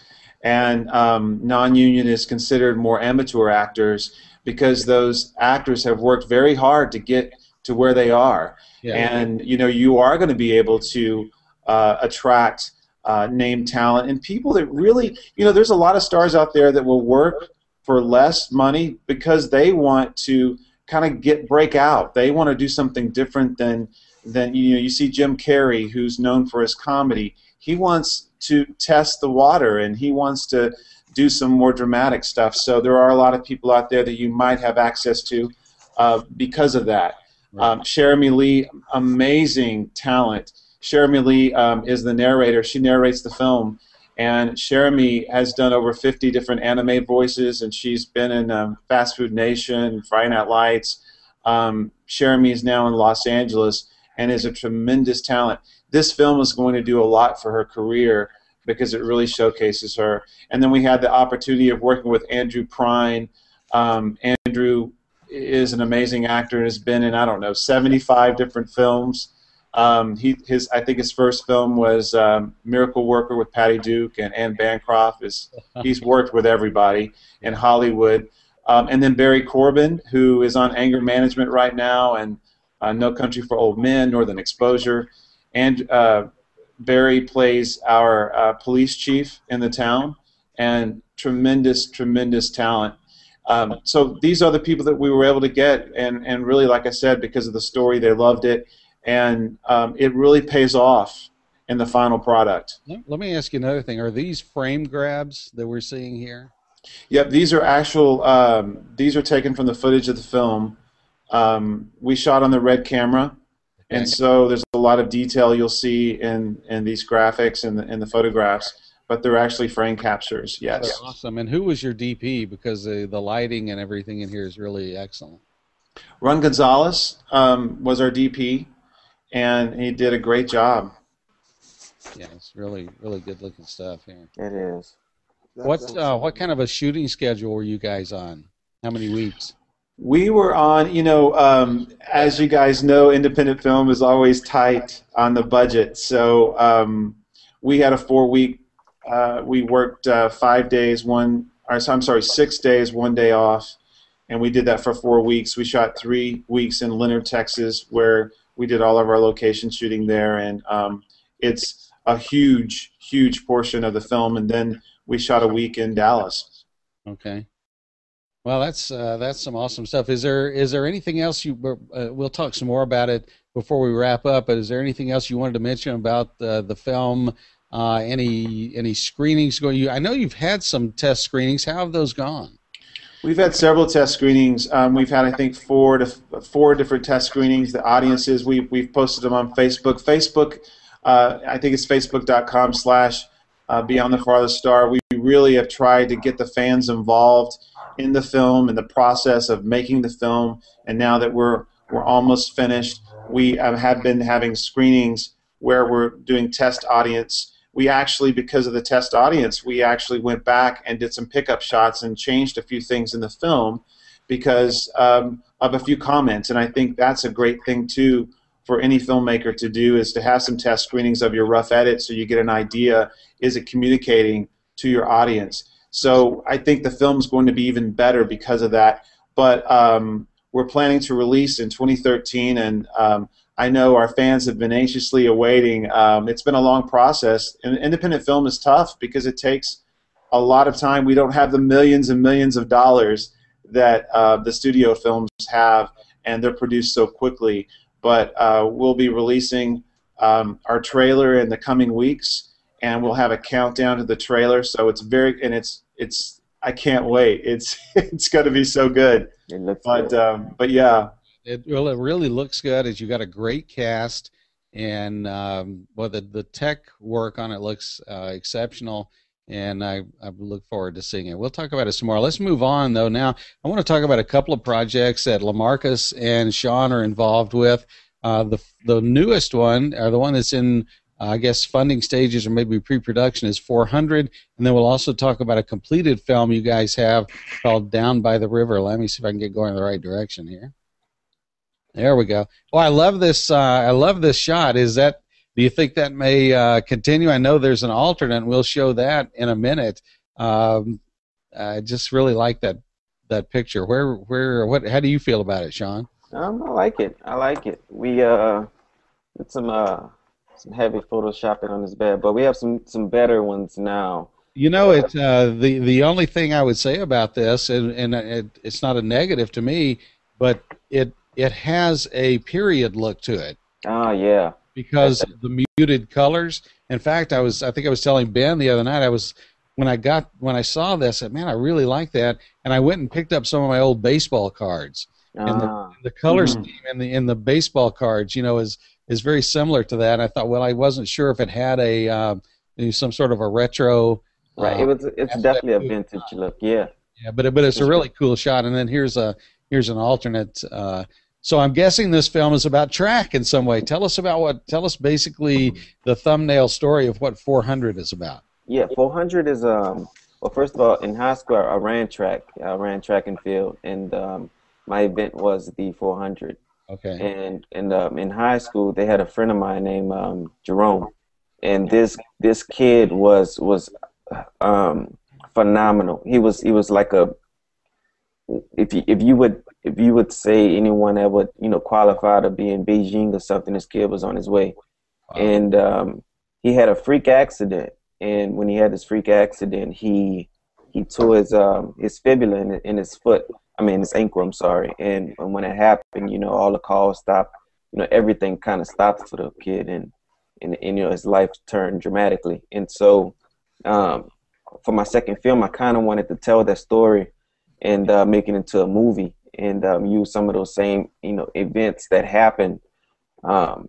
and um, non-union is considered more amateur actors because those actors have worked very hard to get to where they are, yeah. and you know you are going to be able to uh, attract uh, name talent and people that really you know there's a lot of stars out there that will work for less money because they want to kind of get break out. They want to do something different than than you know. You see Jim Carrey, who's known for his comedy. He wants to test the water, and he wants to do some more dramatic stuff. So there are a lot of people out there that you might have access to uh, because of that. Um, Cherami Leigh, amazing talent. Leigh um, is the narrator. She narrates the film, and Cherami has done over 50 different anime voices, and she's been in um, Fast Food Nation, Friday Night Lights. Um, Cherami is now in Los Angeles and is a tremendous talent. This film is going to do a lot for her career because it really showcases her. And then we had the opportunity of working with Andrew Prine. Um, Andrew is an amazing actor and has been in I don't know 75 different films. Um, he his I think his first film was um, Miracle Worker with Patty Duke and Anne Bancroft. Is [LAUGHS] he's worked with everybody in Hollywood, um, and then Barry Corbin, who is on Anger Management right now, and uh, No Country for Old Men, Northern Exposure, and uh, Barry plays our uh, police chief in the town, and tremendous, tremendous talent. Um, so these are the people that we were able to get, and, and really, like I said, because of the story, they loved it and um, it really pays off in the final product. Let me ask you another thing: Are these frame grabs that we're seeing here? Yep, these are actual. Um, these are taken from the footage of the film. Um, we shot on the red camera, and so there's a lot of detail you'll see in in these graphics and the, in the photographs. But they're actually frame captures. Yes. That's awesome. And who was your DP? Because the, the lighting and everything in here is really excellent. Ron Gonzalez um, was our DP and he did a great job. Yeah, it's really really good looking stuff here. It is. What uh, what kind of a shooting schedule were you guys on? How many weeks? We were on, you know, um, as you guys know, independent film is always tight on the budget. So um, we had a four-week. Uh, we worked uh, five days, one. Or, I'm sorry, six days, one day off, and we did that for four weeks. We shot three weeks in Leonard, Texas, where we did all of our location shooting there, and um, it's a huge, huge portion of the film. And then we shot a week in Dallas. Okay. Well, that's uh, that's some awesome stuff. Is there is there anything else you? Uh, we'll talk some more about it before we wrap up. But is there anything else you wanted to mention about uh, the film? Uh, any any screenings going? You, I know you've had some test screenings. How have those gone? We've had several test screenings. Um, we've had, I think, four to four different test screenings. The audiences we we've posted them on Facebook. Facebook, uh, I think it's facebook.com/slash uh, Beyond the Farthest Star. We really have tried to get the fans involved in the film and the process of making the film. And now that we're we're almost finished, we have been having screenings where we're doing test audience we actually, because of the test audience, we actually went back and did some pickup shots and changed a few things in the film because um, of a few comments. And I think that's a great thing too for any filmmaker to do is to have some test screenings of your rough edit so you get an idea is it communicating to your audience. So I think the film's going to be even better because of that. But um, we're planning to release in 2013, and um, I know our fans have been anxiously awaiting. Um, it's been a long process. And independent film is tough because it takes a lot of time. We don't have the millions and millions of dollars that uh, the studio films have, and they're produced so quickly. But uh, we'll be releasing um, our trailer in the coming weeks, and we'll have a countdown to the trailer. So it's very and it's it's I can't wait. It's [LAUGHS] it's going to be so good. It looks but good. um, but yeah, It it really looks good. As you got a great cast, and um, well, the the tech work on it looks uh, exceptional, and I I look forward to seeing it. We'll talk about it some more. Let's move on though. Now I want to talk about a couple of projects that Lamarcus and Sean are involved with. Uh, the the newest one, or the one that's in uh, I guess funding stages or maybe pre-production is 400, and then we'll also talk about a completed film you guys have called Down by the River. Let me see if I can get going in the right direction here. There we go. Well, I love this. Uh, I love this shot. Is that? Do you think that may uh, continue? I know there's an alternate. We'll show that in a minute. Um, I just really like that that picture. Where where what? How do you feel about it, Sean? Um, I like it. I like it. We uh did some uh some heavy photoshopping on this bed, but we have some some better ones now. You know, it uh, the the only thing I would say about this, and, and it, it's not a negative to me, but it it has a period look to it Oh yeah. because the muted colors. In fact, I was I think I was telling Ben the other night I was when I got when I saw this, I said, man, I really like that, and I went and picked up some of my old baseball cards. And the, Ah, the color Mhm. scheme in the in the baseball cards, you know, is is very similar to that. And I thought, well, I wasn't sure if it had a um, some sort of a retro. right. uh, It was. It's definitely a vintage look. Yeah. Yeah, but it- but it's a really cool shot. And then here's a here's an alternate. Uh, so I'm guessing this film is about track in some way. Tell us about what. Tell us basically the thumbnail story of what 400 is about. Yeah. 400 is um. Well, first of all, in high school, I ran track. I ran track and field, and um, my event was the 400. Okay. and and um, in high school they had a friend of mine named um, Jerome, and this this kid was was um, phenomenal. He was he was like a if you if you would if you would say anyone that would you know qualify to be in Beijing or something, this kid was on his way, and um, he had a freak accident. And when he had this freak accident, he he tore his um his fibula in, in his foot. I mean his ankle. I'm sorry. And, and when it happened, you know, all the calls stopped. You know, everything kind of stopped for the kid, and, and and you know his life turned dramatically. And so, um, for my second film, I kind of wanted to tell that story and uh, make it into a movie and um, use some of those same you know events that happened. Um,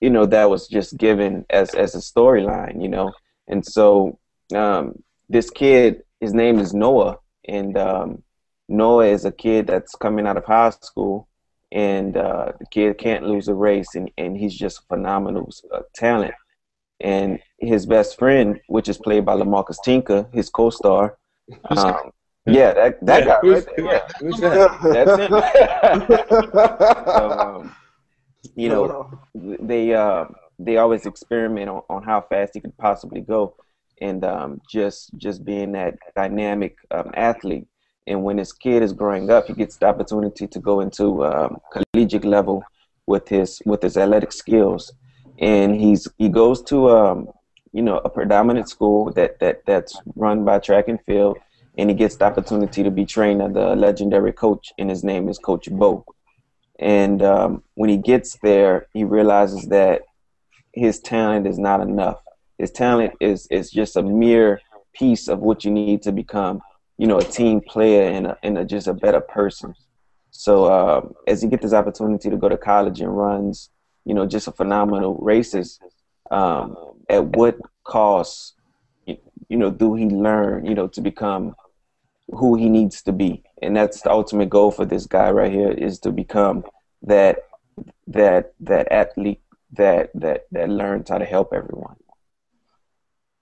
you know, that was just given as as a storyline. You know, and so um, this kid, his name is Noah, and um, Noah is a kid that's coming out of high school, and uh, the kid can't lose a race, and, and he's just phenomenal uh, talent. And his best friend, which is played by Lamarcus tinker his co-star, um, yeah, that that Yeah, guy who's- right there. Yeah, [LAUGHS] who's that? That's [LAUGHS] so, um, you know, they uh, they always experiment on, on how fast he could possibly go, and um, just just being that dynamic um, athlete. And when his kid is growing up, he gets the opportunity to go into um, collegiate level with his with his athletic skills, and he's he goes to um, you know a predominant school that that that's run by track and field, and he gets the opportunity to be trained under a legendary coach, and his name is Coach Bo. And um, when he gets there, he realizes that his talent is not enough. His talent is is just a mere piece of what you need to become, you know, a team player and a, and a, just a better person. So um, as he gets this opportunity to go to college and runs, you know, just a phenomenal races, um, at what cost, you know, do he learn, you know, to become who he needs to be? And that's the ultimate goal for this guy right here is to become that that that athlete that that that learns how to help everyone.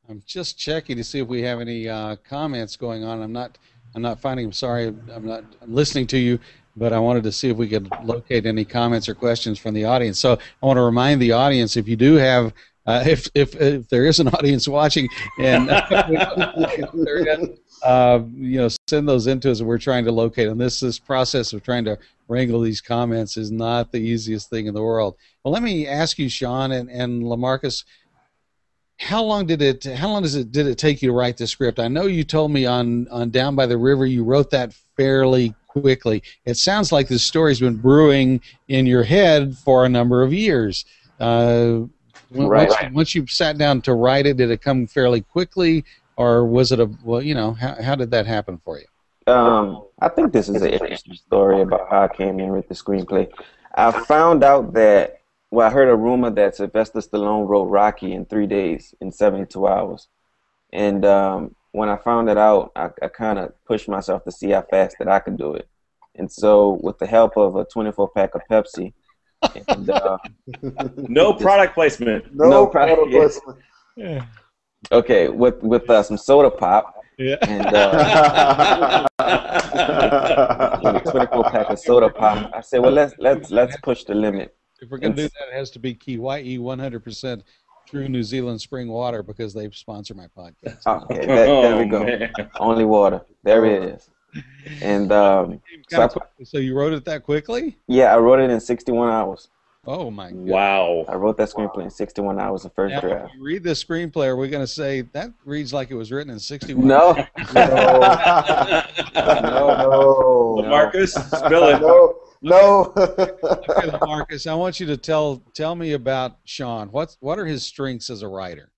I'm just checking to see if we have any uh, comments going on. I'm not. I'm not finding. I'm sorry. I'm not I'm listening to you, but I wanted to see if we could locate any comments or questions from the audience. So I want to remind the audience if you do have. Uh, if, if if there is an [LAUGHS] audience watching and [LAUGHS] uh, you know send those into us and we're trying to locate them. This this process of trying to wrangle these comments is not the easiest thing in the world. Well, let me ask you, Sean and and Lamarcus, how long did it how long does it did it take you to write the script i know you told me on on down by the river you wrote that fairly quickly it sounds like this story's been brewing in your head for a number of years uh, Right. once, once you sat down to write it did it come fairly quickly or was it a well? You know, how how did that happen for you? Um, I think this is an interesting story about how I came in with the screenplay. I found out that well, I heard a rumor that Sylvester Stallone wrote Rocky in three days, in 72 hours, and um, when I found it out, I, I kind of pushed myself to see how fast that I could do it. And so, with the help of a 24 pack of Pepsi, and, uh, [LAUGHS] no product placement. No, no product placement. Yeah. Okay, with with uh, some soda pop. Yeah. And uh, [LAUGHS] a 24 pack of soda pop. I said, well, let's let's let's push the limit. If we're gonna do that, it has to be Kiwai 100% true New Zealand spring water because they sponsor my podcast. Okay, that, there we go. Oh, Only water. There it is. And um, so, put, so, you wrote it that quickly? Yeah, I wrote it in 61 hours. Oh my god! Wow! I wrote that screenplay in 61 hours, the first now, draft. you read the screenplay, are we going to say that reads like it was written in 61? [LAUGHS] [LAUGHS] No. no. no. no. Marcus, spill it. No. No. okay, Marcus, I want you to tell tell me about Sean. What's what are his strengths as a writer?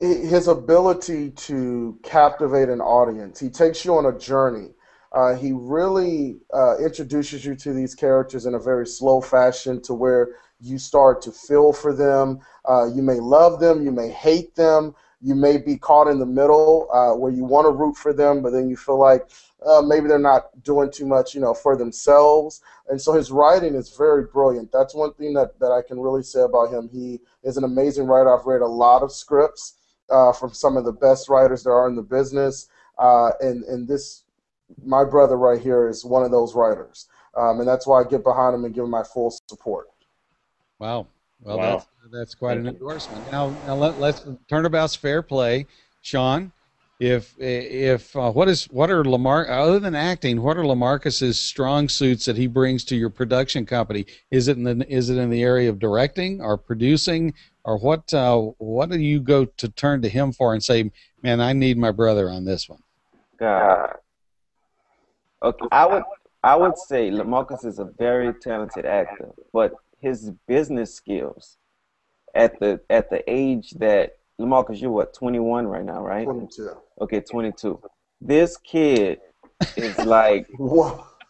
His ability to captivate an audience. He takes you on a journey. Uh, he really uh, introduces you to these characters in a very slow fashion to where you start to feel for them. Uh, you may love them, you may hate them, you may be caught in the middle uh, where you want to root for them, but then you feel like uh, maybe they're not doing too much, you know, for themselves. And so his writing is very brilliant. That's one thing that, that I can really say about him. He is an amazing writer. I've read a lot of scripts uh, from some of the best writers there are in the business, uh, and and this, my brother right here is one of those writers, um, and that's why I get behind him and give him my full support. Wow. Well, wow. that's that's quite an endorsement. Now, now let, us turnabout's fair play, Sean. If if uh, what is what are Lamar other than acting, what are Lamarcus's strong suits that he brings to your production company? Is it in the is it in the area of directing or producing or what uh, what do you go to turn to him for and say, man, I need my brother on this one? God. Okay, I would I would say Lamarcus is a very talented actor, but his business skills at the at the age that Lamarcus, you're what, 21 right now, right? 22. Okay, 22. This kid is [LAUGHS] like,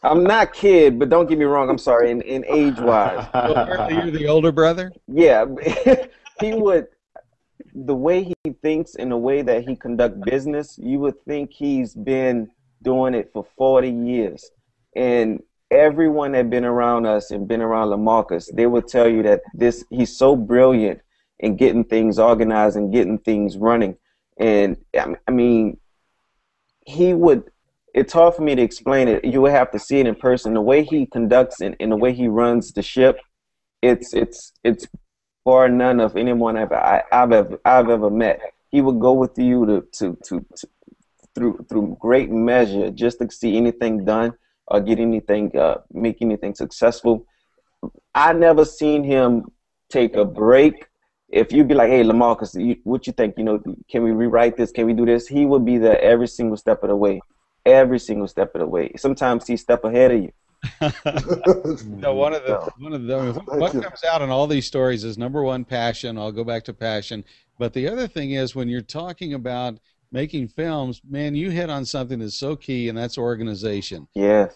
I'm not kid, but don't get me wrong. I'm sorry, in, in age wise. Well, [LAUGHS] you're the older brother. Yeah, [LAUGHS] he would. The way he thinks and the way that he conduct business, you would think he's been doing it for 40 years. And everyone that been around us and been around Lamarcus, they will tell you that this he's so brilliant in getting things organized and getting things running. And I mean, he would. It's hard for me to explain it. You would have to see it in person. The way he conducts and, and the way he runs the ship, it's it's it's bar none of anyone I've I, have ever I've ever met. He would go with you to, to, to, to through through great measure just to see anything done or get anything uh, make anything successful. I never seen him take a break. If you'd be like, "Hey, Lamarcus, you, what you think? You know, can we rewrite this? Can we do this?" He would be there every single step of the way, every single step of the way. Sometimes he step ahead of you. [LAUGHS] no, one of the one of the what comes out in all these stories is number one passion. I'll go back to passion, but the other thing is when you're talking about making films, man, you hit on something that's so key, and that's organization. Yeah.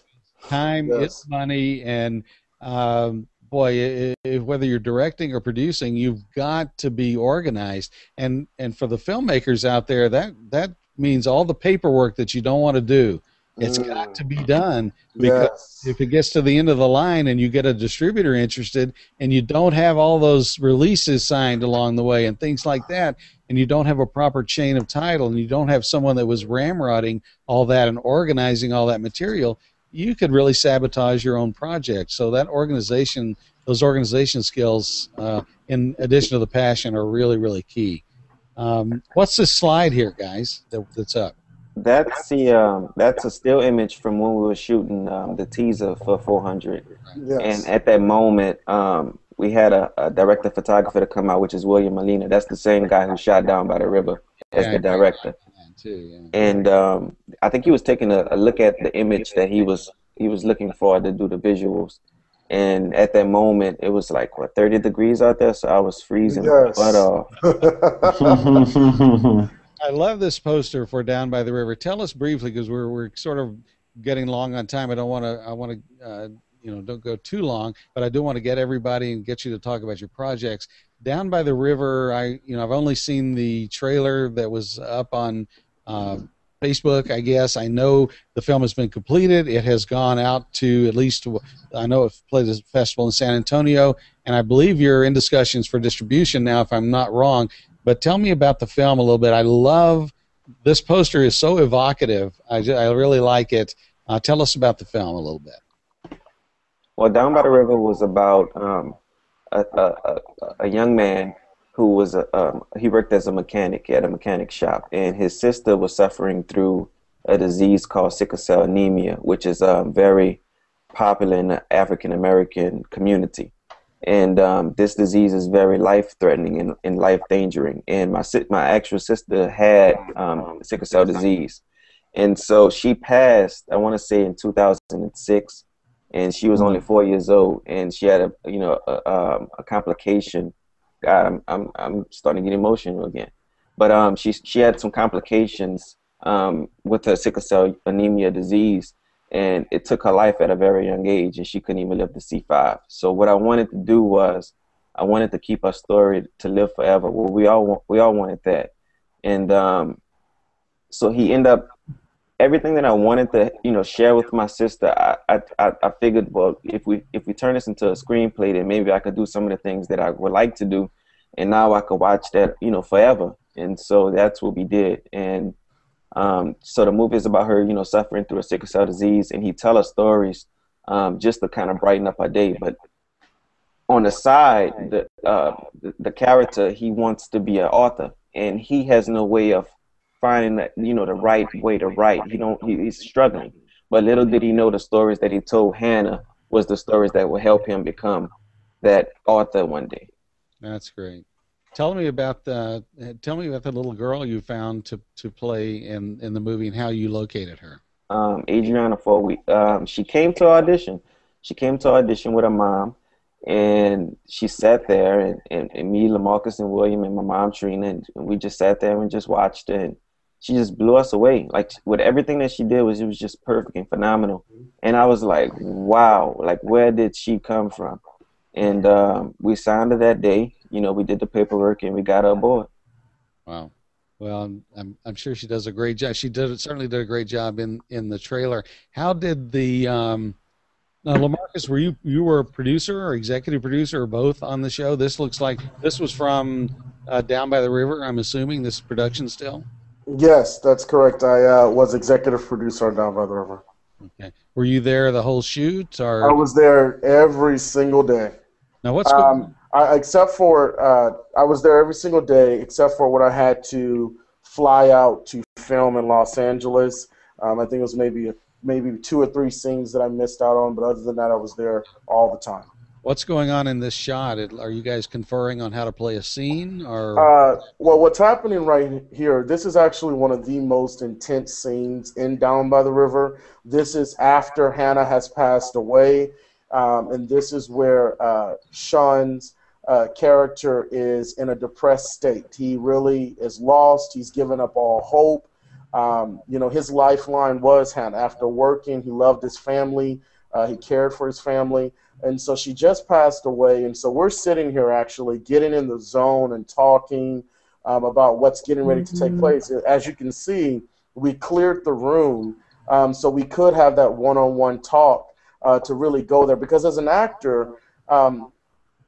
Time, yes. it's money, and um, boy, whether you're directing or producing, you've got to be organized. And and for the filmmakers out there, that that means all the paperwork that you don't want to do. It's mm. got to be done because yes. if it gets to the end of the line and you get a distributor interested and you don't have all those releases signed along the way and things like that, and you don't have a proper chain of title and you don't have someone that was ramrodding all that and organizing all that material, you could really sabotage your own project. So that organization, those organization skills, uh, in addition to the passion, are really, really key. Um, what's this slide here, guys? That, that's up. That's the um, that's a still image from when we were shooting um, the teaser for 400, yes. and at that moment, um, we had a, a, director photographer to come out, which is William Molina. That's the same guy who shot down by the river as yeah, the director. Too, yeah. And um, I think he was taking a, a, look at the image that he was he was looking for to do the visuals. And at that moment, it was like what 30 degrees out there, so I was freezing yes. butt off. [LAUGHS] [LAUGHS] I love this poster for Down by the River. Tell us briefly, because we're we're sort of getting long on time. I don't want to. I want to. Uh, you know, don't go too long, but I do want to get everybody and get you to talk about your projects. Down by the river, I you know I've only seen the trailer that was up on uh, Facebook, I guess. I know the film has been completed. It has gone out to at least, I know it played a festival in San Antonio, and I believe you're in discussions for distribution now, if I'm not wrong. But tell me about the film a little bit. I love this poster is so evocative. I, I really like it. Uh, tell us about the film a little bit. Well, Down by the River was about um, a, a, a, young man who was a, um, he worked as a mechanic at a mechanic shop, and his sister was suffering through a disease called sickle cell anemia, which is um, very popular in the African American community. And um, this disease is very life threatening and, and life endangering. And my my actual sister had um, sickle cell disease, and so she passed. I want to say in 2006, and she was only four years old, and she had a you know a, um, a complication God, I'm, I'm, I'm starting to get emotional again. But um, she, she had some complications um, with her sickle cell anemia disease, and it took her life at a very young age, and she couldn't even live to see five. So what I wanted to do was, I wanted to keep her story to live forever. Well, we all want, we all wanted that, and um, so he ended up everything that I wanted to, you know, share with my sister, I, I, I figured, well, if we if we turn this into a screenplay, then maybe I could do some of the things that I would like to do, and now I could watch that, you know, forever. And so that's what we did. And um, so the movie is about her, you know, suffering through a sickle cell disease, and he tell her stories um, just to kind of brighten up her day. But on the side, the uh, the, the character he wants to be an author, and he has no way of finding that you know the right way to write. He don't he, he's struggling. But little did he know the stories that he told Hannah was the stories that would help him become that author one day. That's great. Tell me about the tell me about the little girl you found to, to play in, in the movie and how you located her. Um, Adriana a. Um, she came to audition. She came to audition with her mom, and she sat there, and, and, and me, Lamarcus, and William, and my mom, Trina, and we just sat there and just watched. And she just blew us away. Like with everything that she did was it was just perfect and phenomenal. And I was like, wow, like where did she come from? And um, we signed her that day. You know, we did the paperwork and we got her board. Wow. Well, I'm I'm sure she does a great job. She did certainly did a great job in in the trailer. How did the um, now, Lamarcus, were you you were a producer or executive producer or both on the show? This looks like this was from uh, Down by the River. I'm assuming this production still. Yes, that's correct. I uh, was executive producer on Down by the River. Okay. Were you there the whole shoot, or I was there every single day. Now, what's going um, I, except for uh, I was there every single day, except for when I had to fly out to film in Los Angeles. Um, I think it was maybe maybe two or three scenes that I missed out on, but other than that, I was there all the time. What's going on in this shot? Are you guys conferring on how to play a scene, or? Uh, well, what's happening right here? This is actually one of the most intense scenes in Down by the River. This is after Hannah has passed away, um, and this is where uh, Sean's uh, character is in a depressed state. He really is lost. He's given up all hope. Um, you know, his lifeline was Hannah. After working, he loved his family. Uh, he cared for his family and so she just passed away. And so we're sitting here actually getting in the zone and talking um, about what's getting ready to take mm-hmm. place. As you can see, we cleared the room um, so we could have that one on one talk uh, to really go there. Because as an actor, um,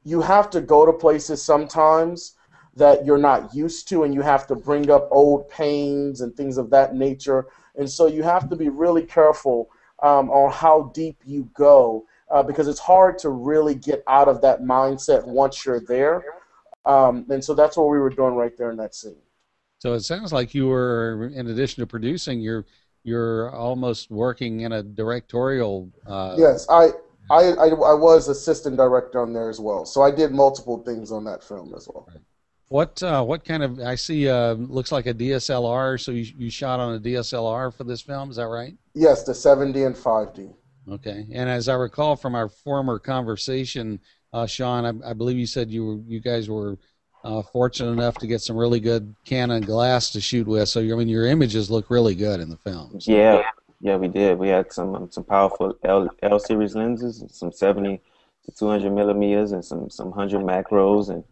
you have to go to places sometimes that you're not used to, and you have to bring up old pains and things of that nature. And so you have to be really careful um, on how deep you go uh, because it's hard to really get out of that mindset once you're there. Um, and so that's what we were doing right there in that scene. So it sounds like you were, in addition to producing, you're you're almost working in a directorial. Uh, yes, I, I, I I was assistant director on there as well. So I did multiple things on that film as well. What uh, what kind of I see uh, looks like a DSLR. So you you shot on a DSLR for this film, is that right? Yes, the 7D and 5D. Okay, and as I recall from our former conversation, uh, Sean, I, I, believe you said you were you guys were uh, fortunate enough to get some really good Canon glass to shoot with. So I mean, your images look really good in the film. So. Yeah, yeah, we did. We had some um, some powerful L, L series lenses, some 70 to 200 millimeters, and some some 100 macros and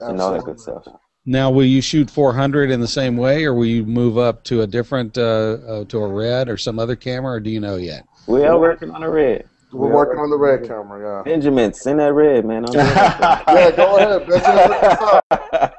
and all that good stuff. Now, will you shoot 400 in the same way, or will you move up to a different, uh, uh, to a red or some other camera, or do you know yet? We are working on a red. We're yeah. working on the red camera, yeah. Benjamin, send that red, man. [LAUGHS] yeah, go ahead, Benjamin. [LAUGHS]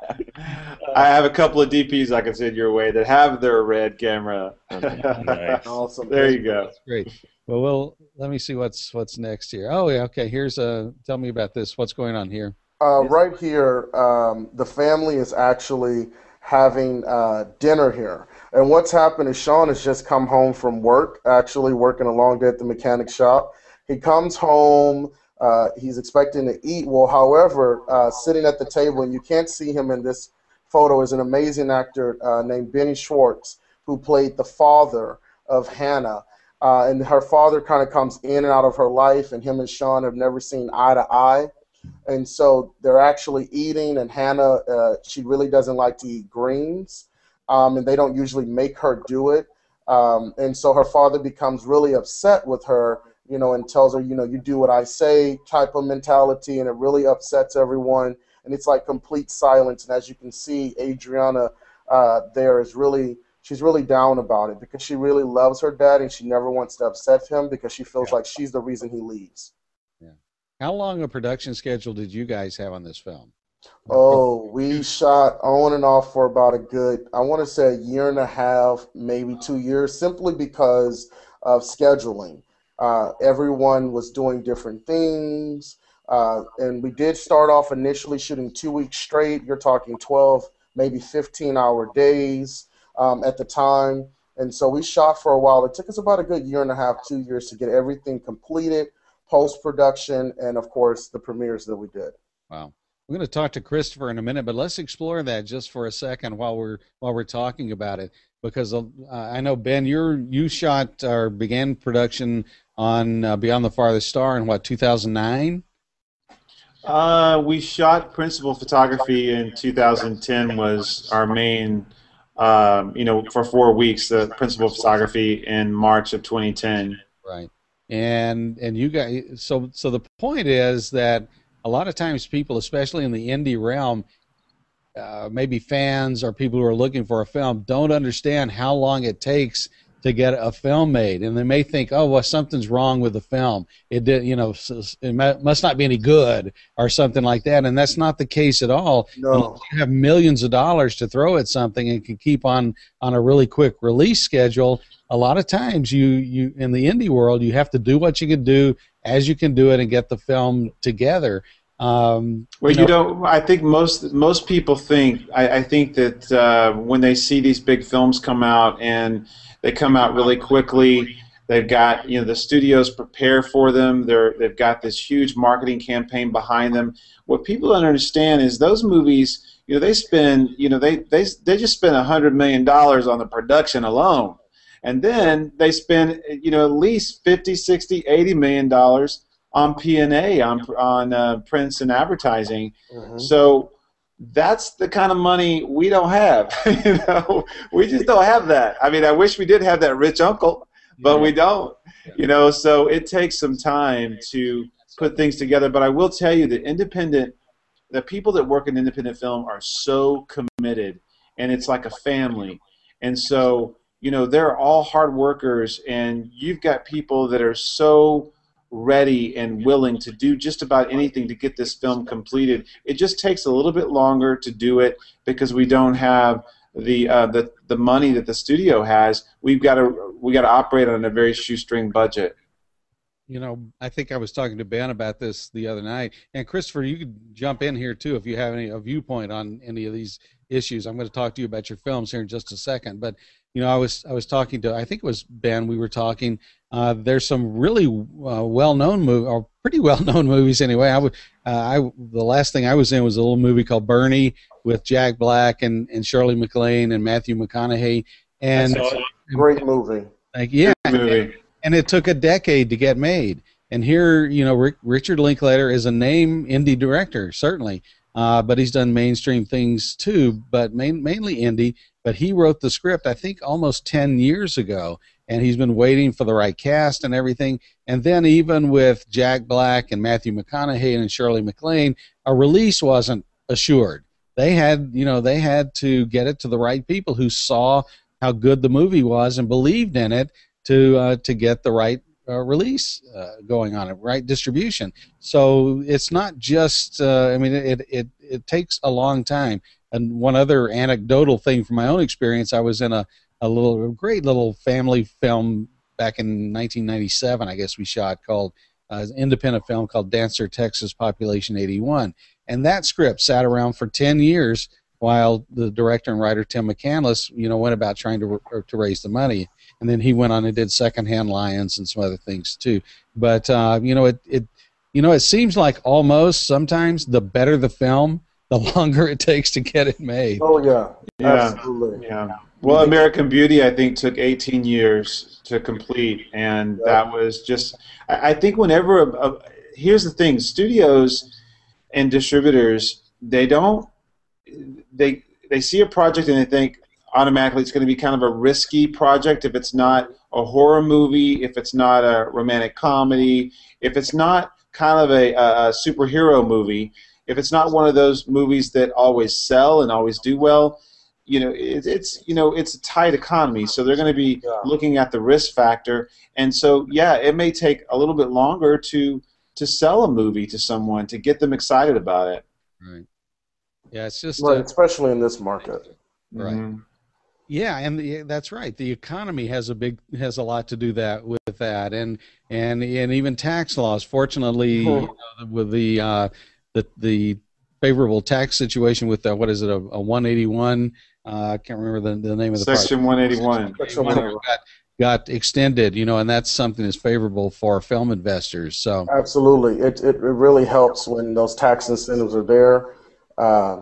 I have a couple of DPs I can send your way that have their red camera. [LAUGHS] nice. Awesome. There you go. That's great. Well, we'll let me see what's what's next here. Oh yeah, okay. Here's a. Tell me about this. What's going on here? Uh, right here, um, the family is actually having uh, dinner here. And what's happened is Sean has just come home from work, actually working a long day at the mechanic shop. He comes home. Uh, he's expecting to eat. Well, however, uh, sitting at the table, and you can't see him in this photo, is an amazing actor uh, named Benny Schwartz, who played the father of Hannah. Uh, and her father kind of comes in and out of her life, and him and Sean have never seen eye to eye. And so they're actually eating, and Hannah, uh, she really doesn't like to eat greens, um, and they don't usually make her do it. Um, and so her father becomes really upset with her, you know, and tells her, you know, you do what I say type of mentality, and it really upsets everyone. And it's like complete silence. And as you can see, Adriana uh, there is really she's really down about it because she really loves her dad and she never wants to upset him because she feels yeah. like she's the reason he leaves. Yeah. How long a production schedule did you guys have on this film? Oh, we shot on and off for about a good, I want to say a year and a half, maybe two years, simply because of scheduling. Uh, everyone was doing different things. Uh, and we did start off initially shooting two weeks straight. You're talking 12, maybe 15 hour days um, at the time. And so we shot for a while. It took us about a good year and a half, two years to get everything completed post production, and of course the premieres that we did. Wow. We're going to talk to Christopher in a minute, but let's explore that just for a second while we're while we're talking about it, because uh, I know Ben, you're you shot or began production on uh, Beyond the Farthest Star in what 2009. Uh, we shot principal photography in 2010 was our main, um, you know, for four weeks. The principal photography in March of 2010. Right and and you guys so so the point is that a lot of times people especially in the indie realm uh, maybe fans or people who are looking for a film don't understand how long it takes to get a film made. And they may think oh well something's wrong with the film. It did you know it must not be any good or something like that. And that's not the case at all. No. you have millions of dollars to throw at something and can keep on on a really quick release schedule. A lot of times you you in the indie world you have to do what you can do as you can do it and get the film together. Um, well, you, know, you don't. I think most most people think. I, I think that uh, when they see these big films come out and they come out really quickly, they've got you know the studios prepare for them. They're they've got this huge marketing campaign behind them. What people don't understand is those movies. You know they spend. You know they they they just spend a hundred million dollars on the production alone and then they spend you know at least 50 60 80 million dollars on p&a on, on uh, prints and advertising. Mm-hmm. so that's the kind of money we don't have [LAUGHS] you know? We just don't have that. I mean i wish we did have that rich uncle but yeah. we don't you know? So it takes some time to put things together but i will tell you that independent the people that work in independent film are so committed and it's like a family. And so you know they're all hard workers and you've got people that are so ready and willing to do just about anything to get this film completed. It just takes a little bit longer to do it because we don't have the uh, the the money that the studio has. We've got to we got to operate on a very shoestring budget. You know, I think I was talking to Ben about this the other night, and Christopher, you could jump in here too if you have any a viewpoint on any of these issues. I'm going to talk to you about your films here in just a second, but you know, I was I was talking to I think it was Ben. We were talking. Uh, there's some really uh, well-known movie or pretty well-known [LAUGHS] movies anyway. I would uh, I the last thing I was in was a little movie called Bernie with Jack Black and and Shirley MacLaine and Matthew McConaughey. And great movie. Like yeah, movie. And, it took a decade to get made. And here, you know, Rick, Richard Linklater is a name indie director certainly. Uh, but he's done mainstream things too, but main, mainly indie. But he wrote the script, I think, almost 10 years ago, and he's been waiting for the right cast and everything. And then, even with Jack Black and Matthew McConaughey and Shirley MacLaine, a release wasn't assured. They had, you know, they had to get it to the right people who saw how good the movie was and believed in it to uh, to get the right uh, release uh, going on it, right distribution. So it's not just. Uh, I mean, it, it it takes a long time. And one other anecdotal thing from my own experience, I was in a a little a great little family film back in 1997. I guess we shot called uh, independent film called Dancer Texas Population 81, and that script sat around for 10 years while the director and writer Tim McCanlies, you know, went about trying to to raise the money and then he went on and did secondhand lions and some other things too. But uh, you know, it it you know, it seems like almost sometimes the better the film, the [LAUGHS] longer it takes to get it made. Oh yeah, yeah, absolutely. Yeah. Well, American Beauty, I think, took 18 years to complete, and that was just. I think whenever a, a, here's the thing: studios and distributors, they don't. They they see a project and they think, automatically it's going to be kind of a risky project if it's not a horror movie, if it's not a romantic comedy, if it's not kind of a, a, superhero movie, if it's not one of those movies that always sell and always do well, you know, it, it's you know it's a tight economy, so they're going to be yeah. looking at the risk factor, and so yeah, it may take a little bit longer to to sell a movie to someone to get them excited about it. Right. Yeah, it's just right, especially in this market. Right. Mm-hmm. Yeah, and the, that's right. The economy has a big has a lot to do that with that, and and and even tax laws. Fortunately, [LAUGHS] you know, with the uh, the the favorable tax situation with the, what is it a, a 181? Uh, I can't remember the, the name of the section 181. Section 181 got, got extended, you know, and that's something that's favorable for film investors. So absolutely, it it, it really helps when those tax incentives are there uh,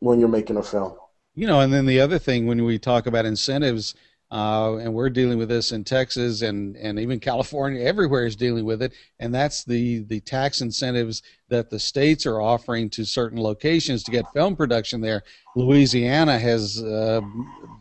when you're making a film. You know, and then the other thing when we talk about incentives, uh, and we're dealing with this in Texas and, and even California, everywhere is dealing with it, and that's the, the tax incentives that the states are offering to certain locations to get film production there. Louisiana has, uh,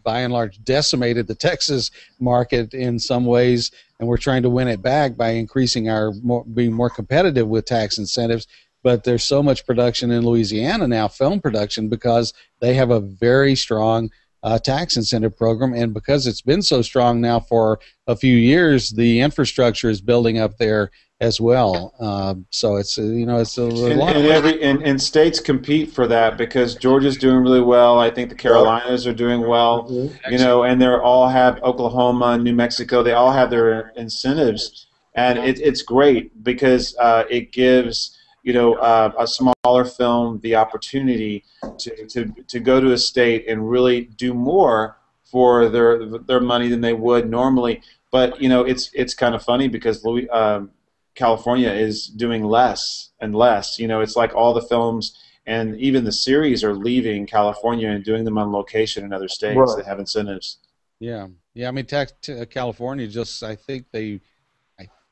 by and large, decimated the Texas market in some ways, and we're trying to win it back by increasing our more, being more competitive with tax incentives but there's so much production in Louisiana now, film production, because they have a very strong uh, tax incentive program, and because it's been so strong now for a few years, the infrastructure is building up there as well. Um, so it's uh, you know it's a, and, lot. And, every, and, and, states compete for that because Georgia's doing really well. I think the Carolinas are doing well. Mm-hmm. You know, and they all have Oklahoma, New Mexico. They all have their incentives, and it, it's great because uh, it gives you know, uh, a smaller film the opportunity to, to, to go to a state and really do more for their their money than they would normally. But you know, it's it's kind of funny because Louis, um, California is doing less and less. You know, it's like all the films and even the series are leaving California and doing them on location in other states right. that have incentives. Yeah, yeah. I mean, tax, California just I think they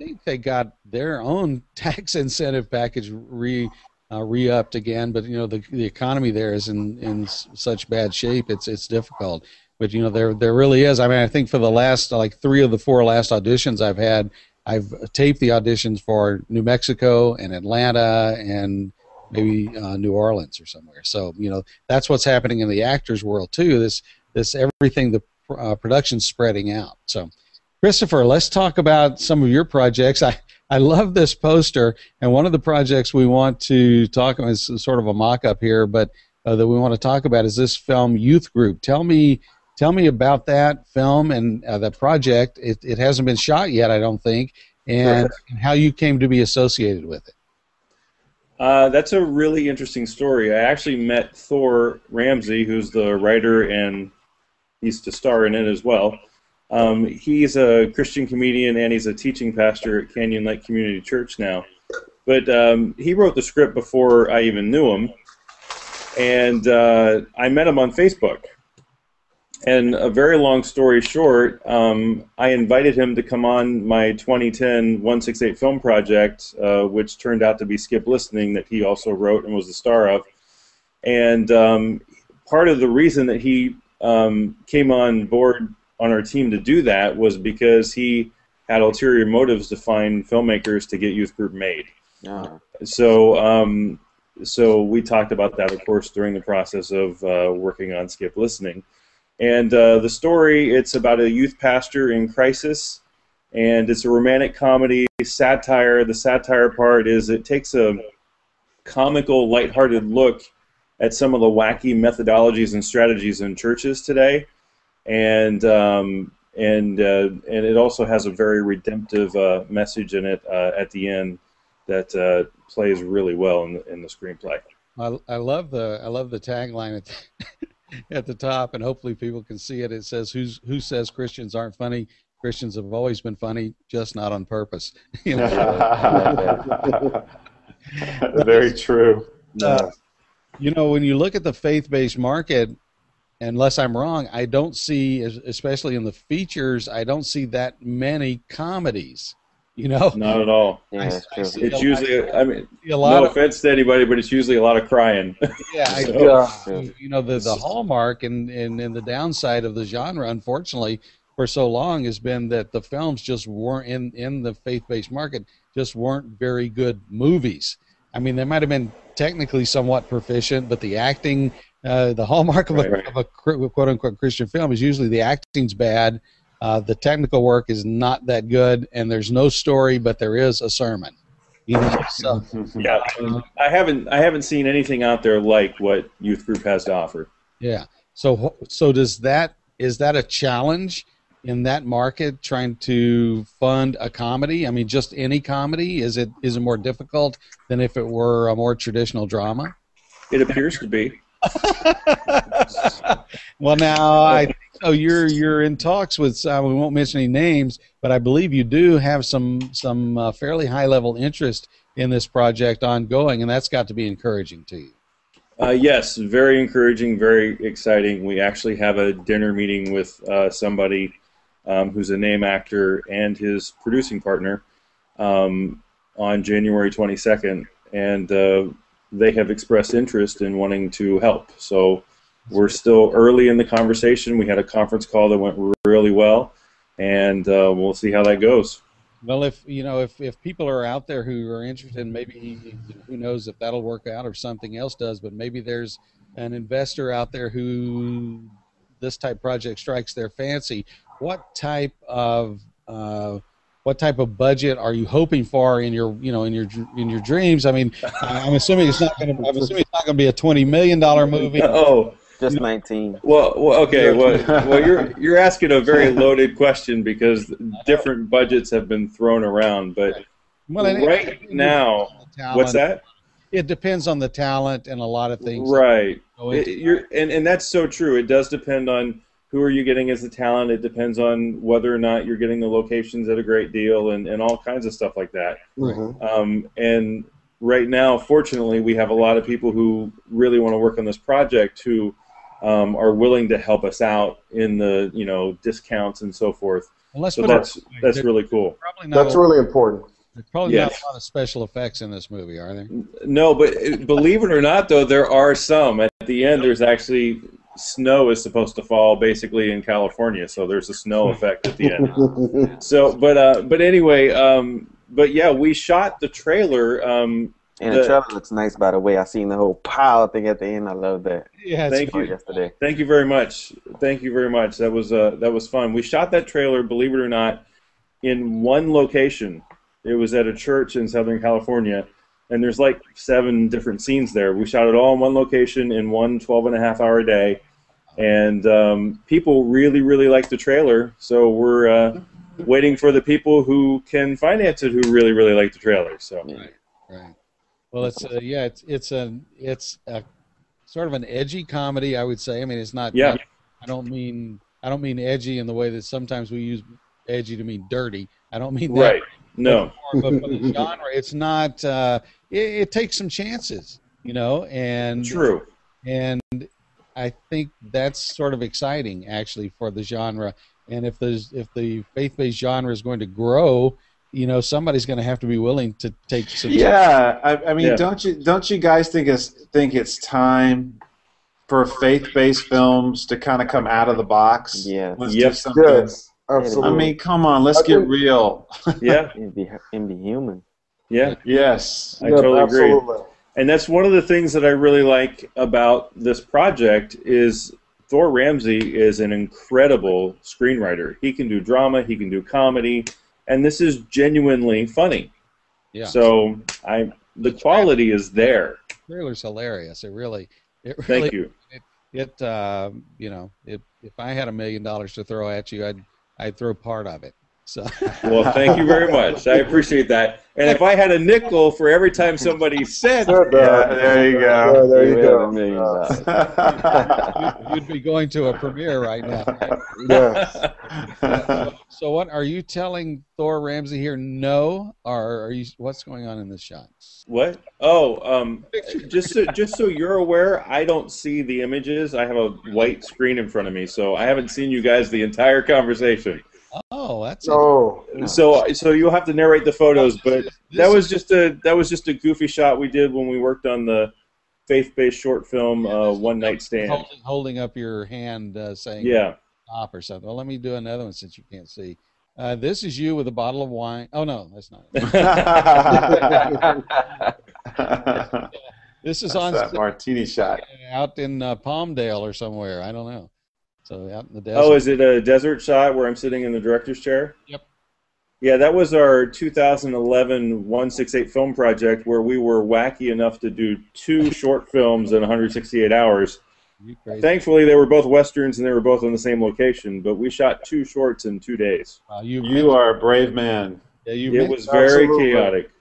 think they got their own [LAUGHS] tax incentive package re uh, re-upped again, but you know the the economy there is in in such bad shape. It's it's difficult. But you know there there really is. I mean, I think for the last like three of the four last auditions I've had, I've taped the auditions for New Mexico and Atlanta and maybe uh, New Orleans or somewhere. So you know that's what's happening in the actors world too. This this everything the uh, production's spreading out. So Christopher, let's talk about some of your projects. I, I love this poster, and one of the projects we want to talk about is sort of a mock-up here, but uh, that we want to talk about is this film Youth Group. Tell me, tell me about that film and uh, that project. It, it hasn't been shot yet, I don't think, and, and how you came to be associated with it. Uh, that's a really interesting story. I actually met Thor Ramsey, who's the writer and he's to star in it as well. Um, he's a Christian comedian and he's a teaching pastor at Canyon Lake Community Church now. But um, he wrote the script before I even knew him, and uh, I met him on Facebook. And a very long story short, um, I invited him to come on my 2010 168 film project, uh, which turned out to be Skip Listening, that he also wrote and was the star of. and um, part of the reason that he um, came on board on our team to do that was because he had ulterior motives to find filmmakers to get Youth Group made. Uh, So, um, so we talked about that, of course, during the process of uh, working on Skip Listening. And uh, the story, it's about a youth pastor in crisis, and it's a romantic comedy satire. The satire part is it takes a comical, lighthearted look at some of the wacky methodologies and strategies in churches today, and um, and uh, and it also has a very redemptive uh, message in it uh, at the end that uh, plays really well in the, in the screenplay. I, I love the I love the tagline at the, [LAUGHS] at the top, and hopefully people can see it. It says, "Who's who says Christians aren't funny? Christians have always been funny, just not on purpose." [LAUGHS] you know, [LAUGHS] Very true. Uh, you know, when you look at the faith-based market, unless I'm wrong, I don't see, especially in the features, I don't see that many comedies. You know, Not at all. yeah, I- that's I see It's a lot- usually, I mean, a lot no of offense to anybody, but it's usually a lot of crying. [LAUGHS] yeah, I, So- Yeah. you know the the hallmark and, and and the downside of the genre unfortunately for so long has been that the films just weren't in in the faith-based market just weren't very good movies i mean they might have been technically somewhat proficient but the acting uh, the hallmark of a, Right, right. of a quote unquote christian film is usually the acting's bad uh, the technical work is not that good and there's no story but there is a sermon you know so [LAUGHS] yeah, I haven't, I haven't seen anything out there like what Youth Group has to offer. Yeah. So so does that is that a challenge in that market trying to fund a comedy? I mean, just any comedy is it is it more difficult than if it were a more traditional drama? It appears to be. [LAUGHS] Well, now I so. You're you're in talks with uh, we won't mention any names, but I believe you do have some some uh, fairly high level interest in this project ongoing, and that's got to be encouraging to you. Uh, yes, very encouraging, very exciting. We actually have a dinner meeting with uh, somebody um, who's a name actor and his producing partner um, on January 22nd, and uh, they have expressed interest in wanting to help. So we're still early in the conversation. We had a conference call that went really well, and uh, we'll see how that goes. Well, if you know, if, if people are out there who are interested, maybe who knows if that'll work out or something else does, but maybe there's an investor out there who this type project strikes their fancy. What type of uh, what type of budget are you hoping for in your you know in your in your dreams? I mean, [LAUGHS] I'm assuming it's not going to. I'm assuming it's not going to be a twenty million dollar movie. [LAUGHS] Oh, Just 19. Well, well okay. Well, well, you're [LAUGHS] you're asking a very loaded question because different budgets have been thrown around. But Well, it- right now, what's that? It depends on the talent and a lot of things. Right. It, you're and, and that's so true. It does depend on who are you getting as the talent. It depends on whether or not you're getting the locations at a great deal and, and all kinds of stuff like that. Mhm. Um, and right now, fortunately, we have a lot of people who really want to work on this project who um, are willing to help us out in the you know discounts and so forth. Well, So put it that's this way. that's really cool. That's a- really important. There's probably Yes. not a lot of special effects in this movie, are there? No, but believe it or not, though, there are some. At the end, there's actually snow is supposed to fall basically in California, so there's a snow effect at the end. [LAUGHS] So, but uh, but anyway, um, but yeah, we shot the trailer. Um, And The- the trailer looks nice, by the way. I seen the whole pile thing at the end. I love that. Yeah, Thank you. yesterday. Thank you very much. Thank you very much. That was uh, that was fun. We shot that trailer, believe it or not, in one location. It was at a church in Southern California, and there's like seven different scenes there. We shot it all in one location in one 12 and a half hour day, and um, people really, really like the trailer. So we're uh, waiting for the people who can finance it who really, really like the trailer. So right. right. Well, it's a, yeah, it's it's a it's a sort of an edgy comedy, I would say. I mean, it's not. Yeah. I don't mean I don't mean edgy in the way that sometimes we use edgy to mean dirty. I don't mean that. right, no, But for the genre, it's not. Uh, it, it takes some chances, you know, and true. and I think that's sort of exciting actually for the genre. And if there's if the faith-based genre is going to grow, you know somebody's going to have to be willing to take some. Yeah, I, I mean, Yeah. don't you don't you guys think it's think it's time for faith-based films to kind of come out of the box? Yes. Let's Yep. do something. Yes, I mean, come on, let's I get think- real. Yeah, And be, and be human. Yeah. Yes. I Yep, totally agree. And that's one of the things that I really like about this project is Thor Ramsey is an incredible screenwriter. He can do drama, he can do comedy, and this is genuinely funny. Yeah. So I the quality is there. The trailer's hilarious. It really, it really. Thank you. It, uh, you know, if if I had a million dollars to throw at you, I'd I'd throw part of it. So. Well, thank you very much. I appreciate that. And if I had a nickel for every time somebody said, Good, Yeah, there you yeah, go. there you have a go. million Uh, dollars. [LAUGHS] You'd be going to a premiere right now. yes. [LAUGHS] So what are you telling Thor Ramsey here? No, or are you? What's going on in this shot? What? Oh, um, just so, just so you're aware, I don't see the images. I have a white screen in front of me, so I haven't seen you guys the entire conversation. Oh, that's Oh, So so you'll have to narrate the photos, but This that is- was just a that was just a goofy shot we did when we worked on the faith-based short film uh, One Night Stand. holding, holding up your hand, uh, saying Yeah. stop or something. Well, let me do another one since you can't see. Uh, this is you with a bottle of wine. Oh no, that's not. [LAUGHS] This is on that martini shot. out in uh, Palmdale or somewhere. I don't know. So out in the desert. Oh, is it a desert shot where I'm sitting in the director's chair? Yep. Yeah, that was our 2011 168 film project where we were wacky enough to do two [LAUGHS] short films in 168 hours. You crazy. Thankfully, they were both westerns and they were both in the same location, but we shot two shorts in two days. Wow, you You are a brave man. yeah, you It was very Absolutely. chaotic.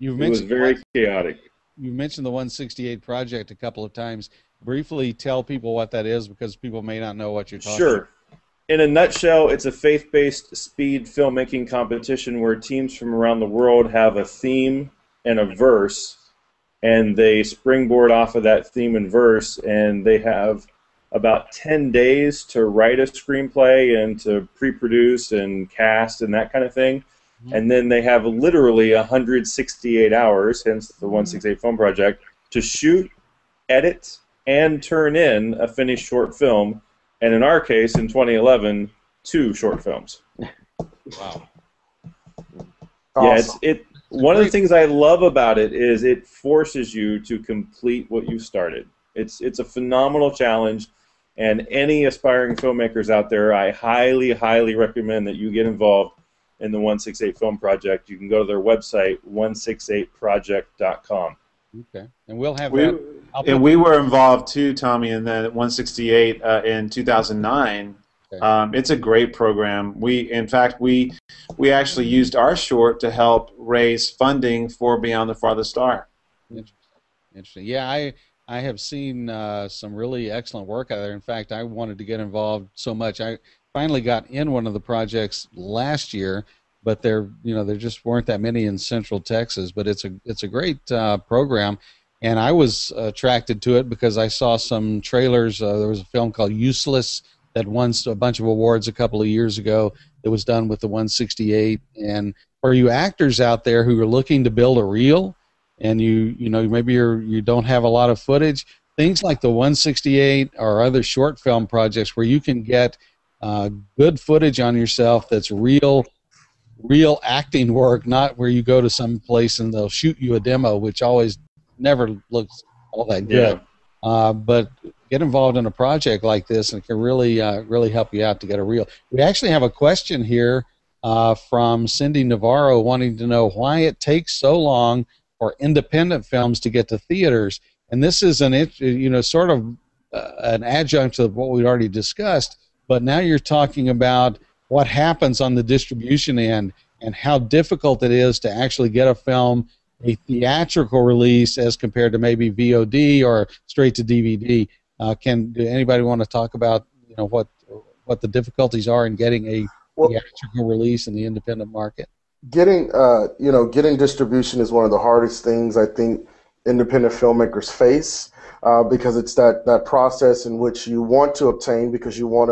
you've It was very chaotic. you mentioned the 168 project a couple of times. Briefly tell people what that is because people may not know what you're talking. Sure. In a nutshell, it's a faith based speed filmmaking competition where teams from around the world have a theme and a verse, and they springboard off of that theme and verse, and they have about 10 days to write a screenplay and to pre produce and cast and that kind of thing. Mm-hmm. And then they have literally 168 hours, hence the mm-hmm. 168 Film Project, to shoot, edit, and turn in a finished short film and in our case, in 2011, two short films. Wow. Yeah, it's awesome. it. One of the things I love about it is it forces you to complete what you started. It's it's a phenomenal challenge, and any aspiring filmmakers out there, I highly highly recommend that you get involved in the 168 Film Project. You can go to their website 168project.com. Okay. And we'll have We, that. I'll and we were involved too, Tommy, in the 168 uh, in 2009. Okay. Um, it's a great program. We, in fact, we we actually used our short to help raise funding for Beyond the Farthest Star. Interesting. Interesting. Yeah, I I have seen uh, some really excellent work out there. In fact, I wanted to get involved so much. I finally got in one of the projects last year, but there you know there just weren't that many in Central Texas. But it's a it's a great uh, program, and I was attracted to it because I saw some trailers. Uh, there was a film called Useless that won a bunch of awards a couple of years ago. That was done with the 168. And for you actors out there who are looking to build a reel, and you you know maybe you're you don't have a lot of footage things like the 168 or other short film projects where you can get uh, good footage on yourself that's real real acting work not where you go to some place and they'll shoot you a demo which always never looks all that good uh, but get involved in a project like this and it can really uh, really help you out to get a reel we actually have a question here uh, from cindy navarro wanting to know why it takes so long for independent films to get to theaters. And this is an you know sort of uh, an adjunct to what we already discussed. But now you're talking about what happens on the distribution end and how difficult it is to actually get a film a theatrical release as compared to maybe VOD or straight to DVD. Uh, can do anybody want to talk about you know what what the difficulties are in getting a Well- theatrical release in the independent market? getting uh, you know getting distribution is one of the hardest things I think independent filmmakers face uh, because it's that that process in which you want to obtain because you want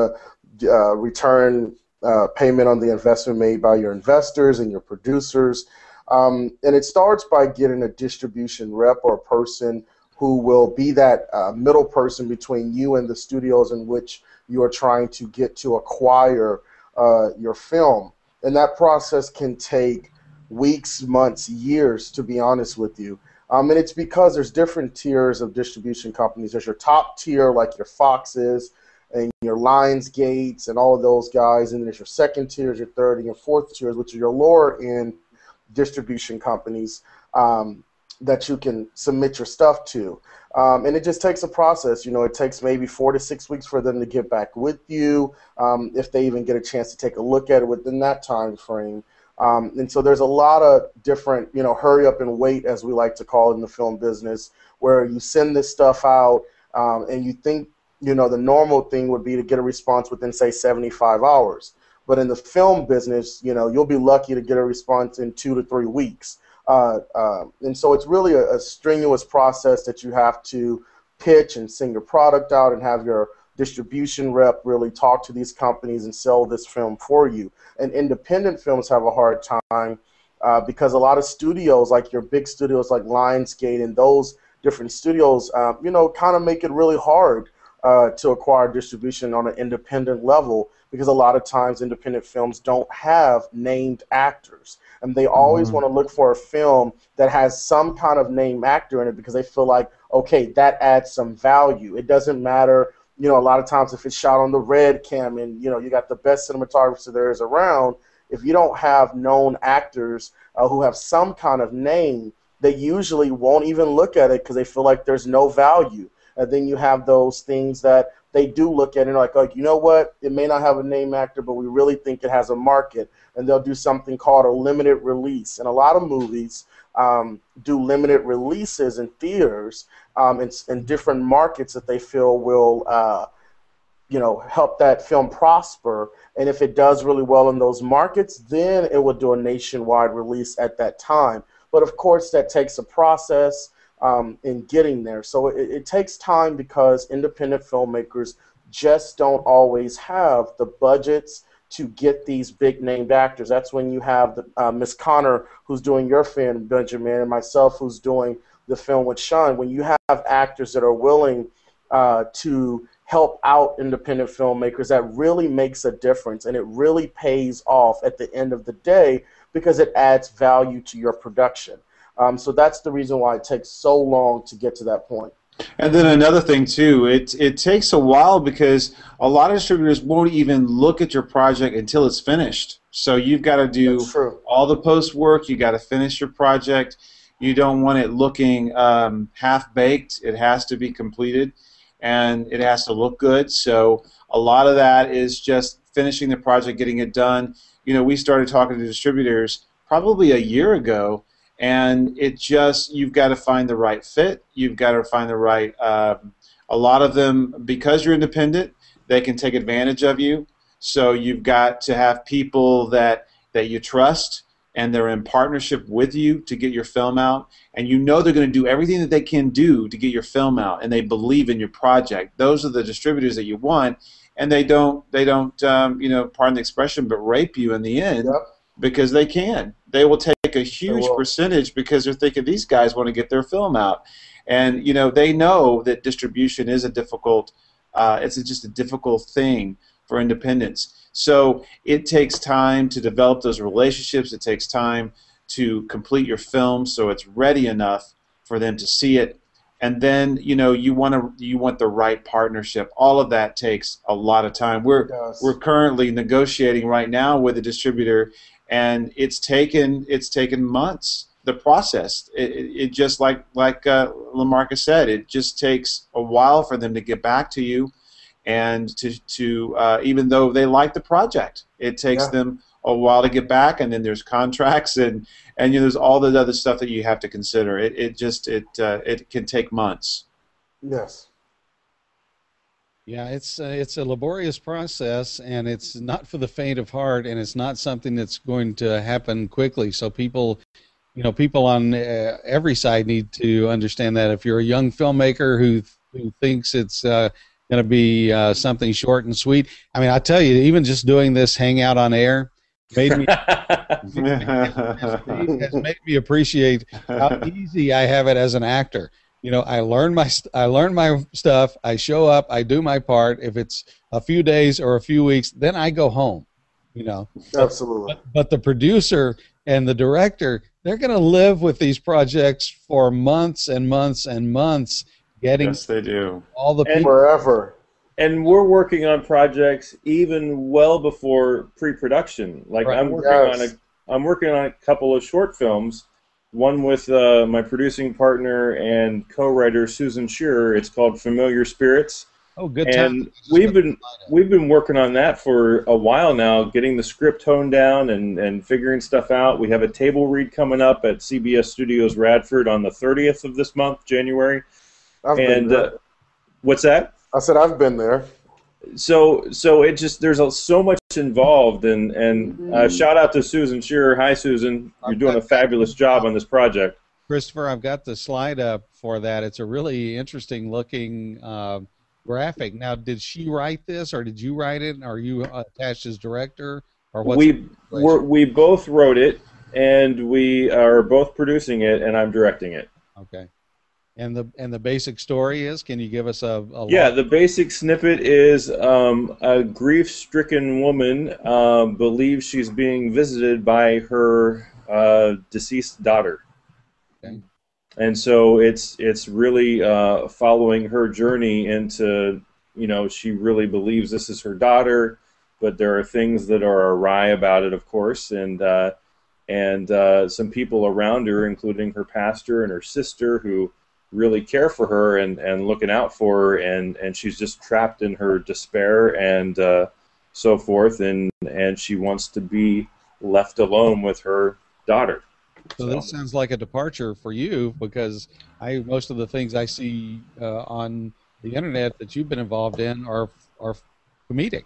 to uh, return uh, payment on the investment made by your investors and your producers. Um, and it starts by getting a distribution rep or a person who will be that uh, middle person between you and the studios in which you are trying to get to acquire uh, your film. And that process can take weeks, months, years, to be honest with you. Um, and it's because there's different tiers of distribution companies. There's your top tier, like your Foxes and your Lions Gates and all of those guys. And then there's your second tiers, your third, and your fourth tiers, which are your lower end distribution companies um, that you can submit your stuff to. Um, and it just takes a process. You know, it takes maybe four to six weeks for them to get back with you, um, if they even get a chance to take a look at it within that time frame. Um, and so there's a lot of different, you know, hurry up and wait, as we like to call it in the film business, where you send this stuff out um, and you think, you know, the normal thing would be to get a response within, say, 75 hours. But in the film business, you know, you'll be lucky to get a response in two to three weeks. Uh, uh, and so it's really a, a, strenuous process that you have to pitch and send your product out and have your distribution rep really talk to these companies and sell this film for you. And independent films have a hard time uh, because a lot of studios, like your big studios like Lionsgate and those different studios, uh, you know, kind of make it really hard uh, to acquire distribution on an independent level because a lot of times independent films don't have named actors. And they always mm-hmm. want to look for a film that has some kind of named actor in it because they feel like okay that adds some value. It doesn't matter you know a lot of times if it's shot on the red cam and you know you got the best cinematographer there is around if you don't have known actors uh, who have some kind of name they usually won't even look at it because they feel like there's no value and then you have those things that they do look at it like, like, you know what? It may not have a name actor, but we really think it has a market, and they'll do something called a limited release. And a lot of movies um, do limited releases in theaters um, in, in, different markets that they feel will, uh, you know, help that film prosper. And if it does really well in those markets, then it will do a nationwide release at that time. But of course, that takes a process um, in getting there. So it, it takes time because independent filmmakers just don't always have the budgets to get these big named actors. That's when you have the, uh, Miss Connor, who's doing your film, Benjamin, and myself, who's doing the film with Sean. When you have actors that are willing uh, to help out independent filmmakers, that really makes a difference, and it really pays off at the end of the day because it adds value to your production. Um, so that's the reason why it takes so long to get to that point. And then another thing too, it it takes a while because a lot of distributors won't even look at your project until it's finished. So you've got to do all the post work. You got to finish your project. You don't want it looking um, half baked. It has to be completed, and it has to look good. So a lot of that is just finishing the project, getting it done. You know, we started talking to distributors probably a year ago and it just you've got to find the right fit. You've got to find the right. Um, a lot of them, because you're independent, they can take advantage of you. So you've got to have people that that you trust and they're in partnership with you to get your film out and you know they're going to do everything that they can do to get your film out and they believe in your project those are the distributors that you want and they don't they don't um, you know pardon the expression but rape you in the end yep. Because they can. They will take a huge percentage because they're thinking these guys want to get their film out, and you know they know that distribution is a difficult, uh, it's just a difficult thing for independents. So it takes time to develop those relationships. It takes time to complete your film so it's ready enough for them to see it. And then you know you want to you want the right partnership. All of that takes a lot of time. We're we're currently negotiating right now with a distributor and it's taken it's taken months. The process, it, it just like like uh, Lamarcus said, it just takes a while for them to get back to you, and to to uh, even though they like the project, it takes yeah. them a while to get back, and then there's contracts [LAUGHS] and and you know, there's all the other stuff that you have to consider. It it just it uh, it can take months. Yes. Yeah, it's uh, it's a laborious process, and it's not for the faint of heart, and it's not something that's going to happen quickly. So people, you know, people on uh, every side need to understand that. If you're a young filmmaker who who thinks it's uh, going to be uh, something short and sweet. I mean, I tell you, even just doing this hangout on air made me [LAUGHS] [LAUGHS] has made me appreciate how easy I have it as an actor. You know, I learn my I learn my stuff. I show up. I do my part. If it's a few days or a few weeks, then I go home. You know, absolutely. But, but the producer and the director, they're going to live with these projects for months and months and months, getting yes, they do all the and forever. And we're working on projects even well before pre-production. Like right. I'm working yes. on a, I'm working on a couple of short films. One with uh, my producing partner and co-writer Susan Shearer. It's called Familiar Spirits Oh, good. And we've been we've been working on that for a while now, getting the script honed down and and figuring stuff out. We have a table read coming up at CBS Studios Radford on the 30th of this month, January. I've and uh, what's that? I said I've been there. So so it just there's a, so much involved and and uh, mm. shout out to Susan Shearer. Hi Susan, you're doing a fabulous job on this project. Christopher, I've got the slide up for that. It's a really interesting looking. Uh, graphic. Now, did she write this, or did you write it? Are you attached as director, or what? We we both wrote it, and we are both producing it, and I'm directing it. Okay. And the and the basic story is, can you give us a? a yeah, the basic snippet is um, a grief-stricken woman um, believes she's being visited by her uh, deceased daughter. Okay and so it's it's really uh, following her journey into you know she really believes this is her daughter, but there are things that are awry about it, of course, and uh, and uh, some people around her, including her pastor and her sister, who really care for her and, and looking out for her, and, and she's just trapped in her despair and uh, so forth, and and she wants to be left alone with her daughter. So, so this sounds like a departure for you because I most of the things I see uh, on the internet that you've been involved in are are comedic.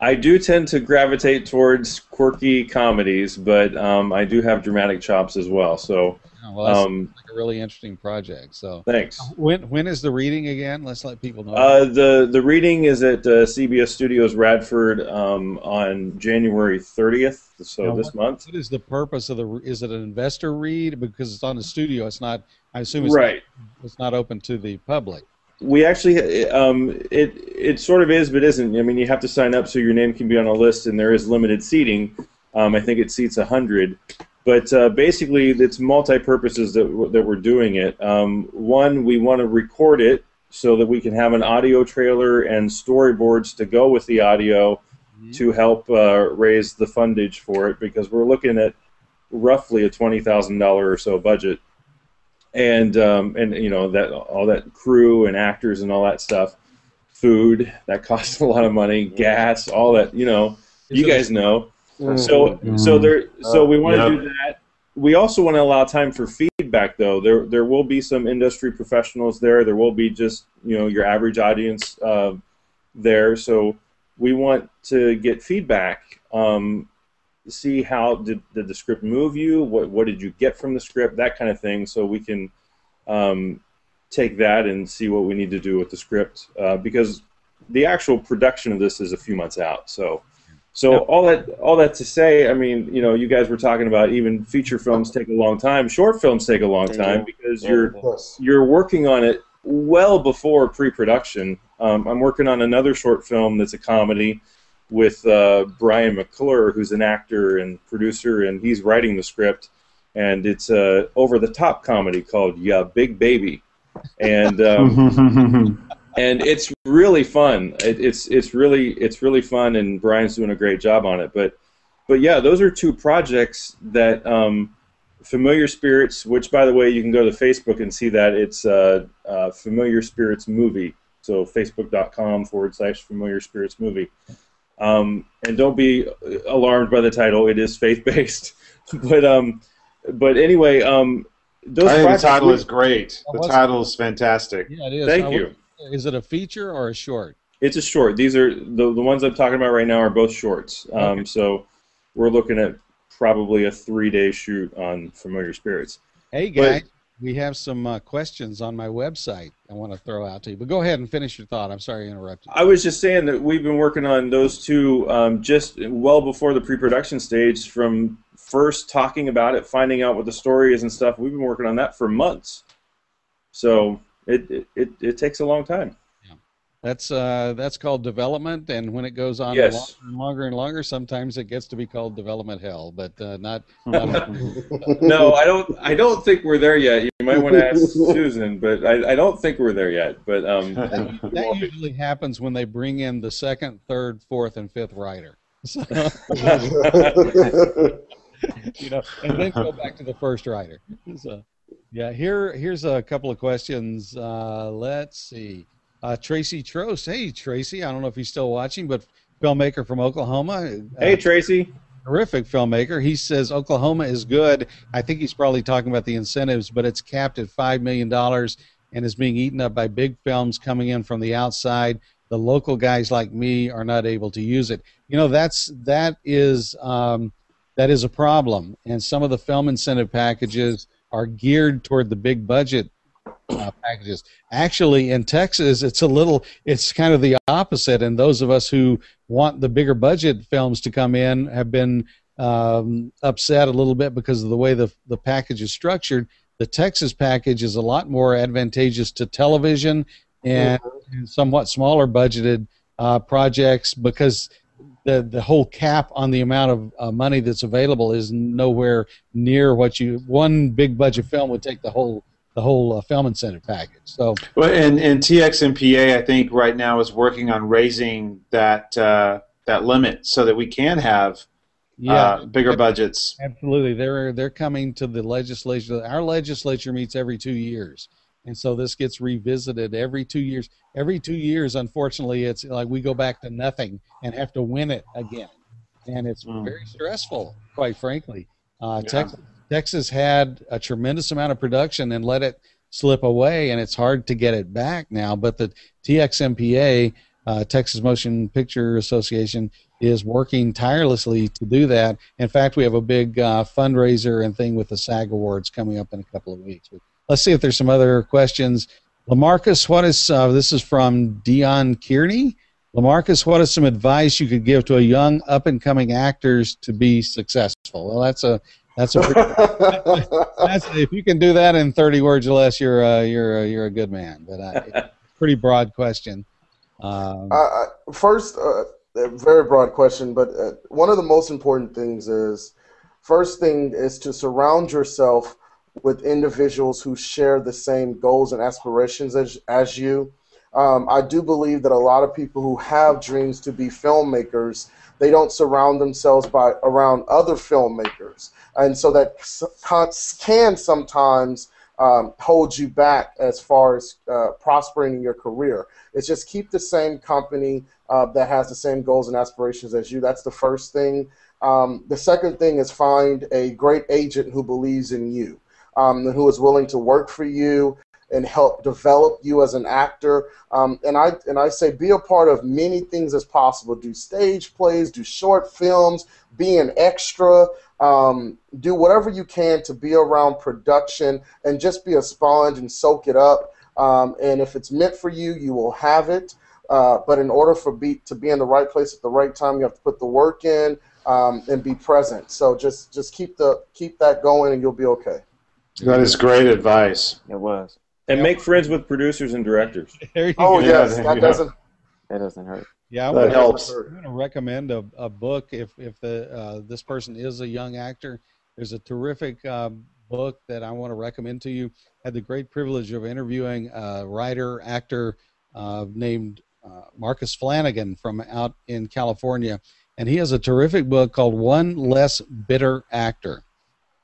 I do tend to gravitate towards quirky comedies, but um, I do have dramatic chops as well. So Oh, well, um, like a really interesting project. So thanks. When when is the reading again? Let's let people know. Uh, the the reading is at uh, CBS Studios Radford um, on January 30th. So now, this what, month. What is the purpose of the? Is it an investor read because it's on the studio? It's not. I assume it's right. Not, it's not open to the public. We actually, um, it it sort of is, but isn't. I mean, you have to sign up so your name can be on a list, and there is limited seating. Um, I think it seats hundred. But uh, basically, it's multi-purposes that, that we're doing it. Um, one, we want to record it so that we can have an audio trailer and storyboards to go with the audio mm-hmm. to help uh, raise the fundage for it because we're looking at roughly a twenty thousand dollar or so budget, and um, and you know that all that crew and actors and all that stuff, food that [LAUGHS] costs a lot of money, gas, all that you know, you guys know. Mm-hmm. So so there so we want to do that. We also want to allow time for feedback though. There there will be some industry professionals there. There will be just you know your average audience uh, there. So we want to get feedback. Um, see how did, did the script move you? What what did you get from the script? That kind of thing. So we can um, take that and see what we need to do with the script uh, because the actual production of this is a few months out. So so yep. all that all that to say, I mean, you know, you guys were talking about even feature films take a long time. Short films take a long time because you're you're working on it well before pre-production. Um, I'm working on another short film that's a comedy with uh, Brian McClure, who's an actor and producer, and he's writing the script. And it's a over-the-top comedy called "Yeah, Big Baby," and um, [LAUGHS] and it's really fun. It, it's it's really it's really fun, and Brian's doing a great job on it. But but yeah, those are two projects that um, Familiar Spirits, which by the way, you can go to Facebook and see that it's uh, uh, Familiar Spirits movie. So facebook.com forward slash Familiar Spirits movie. Um, and don't be alarmed by the title; it is faith based. [LAUGHS] but um, but anyway, um, those I think the title is great. The title is fantastic. Yeah, it is. Thank you. Is it a feature or a short? It's a short. These are the the ones I'm talking about right now are both shorts. Um, okay. So we're looking at probably a three day shoot on Familiar Spirits. Hey guys, we have some uh, questions on my website I want to throw out to you. But go ahead and finish your thought. I'm sorry I interrupted. I was just saying that we've been working on those two um, just well before the pre-production stage. From first talking about it, finding out what the story is and stuff, we've been working on that for months. So it it, it takes a long time. That's uh, that's called development, and when it goes on yes. longer and longer and longer, sometimes it gets to be called development hell. But uh, not. not [LAUGHS] no, I don't. I don't think we're there yet. You might want to ask Susan, but I, I don't think we're there yet. But um, that, [LAUGHS] that usually happens when they bring in the second, third, fourth, and fifth writer. [LAUGHS] So, you know, and then go back to the first writer. So, yeah, here here's a couple of questions. Uh, let's see. Uh, Tracy Trost. Hey, Tracy. I don't know if he's still watching, but filmmaker from Oklahoma. Hey, Tracy. Terrific filmmaker. He says Oklahoma is good. I think he's probably talking about the incentives, but it's capped at $5 million and is being eaten up by big films coming in from the outside. The local guys like me are not able to use it. You know, that's that is um, that is a problem. And some of the film incentive packages are geared toward the big budget uh, packages. Actually, in Texas, it's a little, it's kind of the opposite. And those of us who want the bigger budget films to come in have been um, upset a little bit because of the way the, the package is structured. The Texas package is a lot more advantageous to television and, mm-hmm. and somewhat smaller budgeted uh, projects because the the whole cap on the amount of uh, money that's available is nowhere near what you one big budget film would take the whole the whole uh, film incentive package. So, well, and and TXMPA, I think right now is working on raising that uh, that limit so that we can have yeah, uh, bigger budgets. Absolutely, they're they're coming to the legislature. Our legislature meets every two years, and so this gets revisited every two years. Every two years, unfortunately, it's like we go back to nothing and have to win it again, and it's mm. very stressful, quite frankly. Uh, yeah. Texas Texas had a tremendous amount of production and let it slip away, and it's hard to get it back now. But the TXMPA, uh, Texas Motion Picture Association, is working tirelessly to do that. In fact, we have a big uh, fundraiser and thing with the SAG Awards coming up in a couple of weeks. Let's see if there's some other questions. Lamarcus, what is uh, this? Is from Dion Kearney. Lamarcus, what is some advice you could give to a young up and coming actors to be successful? Well, that's a that's a [LAUGHS] that's, if you can do that in 30 words or less, you're uh, you're uh, you're a good man. But uh, pretty broad question. Um, first, uh, a very broad question, but uh, one of the most important things is first thing is to surround yourself with individuals who share the same goals and aspirations as as you. Um, I do believe that a lot of people who have dreams to be filmmakers, they don't surround themselves by around other filmmakers and so that can sometimes um, hold you back as far as uh, prospering in your career. It's just keep the same company uh, that has the same goals and aspirations as you. That's the first thing. Um, the second thing is find a great agent who believes in you, um, who is willing to work for you and help develop you as an actor. Um, and I and I say be a part of many things as possible. Do stage plays, do short films, be an extra. Um, do whatever you can to be around production and just be a sponge and soak it up. Um, and if it's meant for you, you will have it. Uh, but in order for be to be in the right place at the right time, you have to put the work in um, and be present. So just just keep the keep that going, and you'll be okay. That is great advice. It was. And make friends with producers and directors. [LAUGHS] oh yes, that doesn't. That doesn't hurt. Yeah, I'm that helps. I'm going to recommend a, a book if if the uh, this person is a young actor. There's a terrific uh, book that I want to recommend to you. I had the great privilege of interviewing a writer actor uh, named uh, Marcus Flanagan from out in California, and he has a terrific book called One Less Bitter Actor,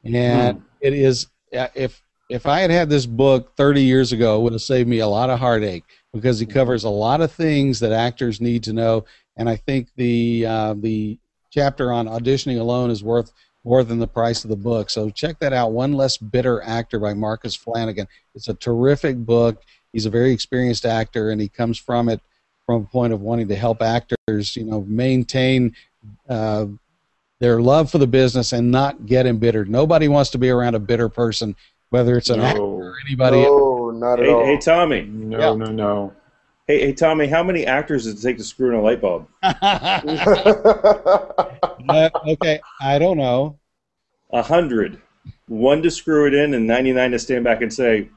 and mm. it is if if I had had this book 30 years ago, it would have saved me a lot of heartache because he covers a lot of things that actors need to know. And I think the uh, the chapter on auditioning alone is worth more than the price of the book. So check that out. One Less Bitter Actor by Marcus Flanagan. It's a terrific book. He's a very experienced actor, and he comes from it from a point of wanting to help actors, you know, maintain uh, their love for the business and not get embittered. Nobody wants to be around a bitter person whether it's an no. actor or anybody. No, not at hey, all. Hey, Tommy. No, yeah. no, no. Hey, hey, Tommy. How many actors does it take to screw in a light bulb? [LAUGHS] [LAUGHS] uh, okay, I don't know. A hundred. One to screw it in, and ninety-nine to stand back and say,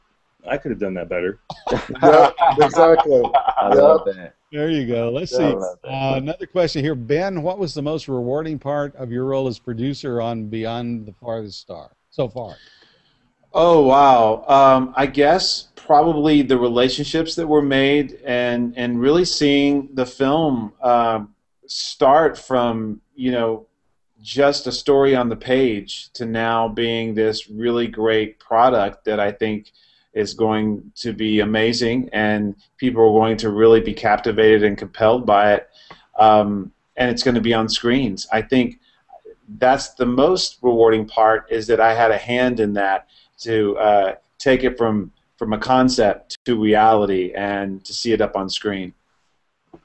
"I could have done that better." [LAUGHS] yeah, exactly. I love that. There you go. Let's see. Uh, another question here. Ben, what was the most rewarding part of your role as producer on Beyond the Farthest Star so far? Oh, wow. Um, I guess probably the relationships that were made and, and really seeing the film uh, start from, you know, just a story on the page to now being this really great product that I think – is going to be amazing, and people are going to really be captivated and compelled by it. Um, and it's going to be on screens. I think that's the most rewarding part is that I had a hand in that to uh, take it from from a concept to reality and to see it up on screen.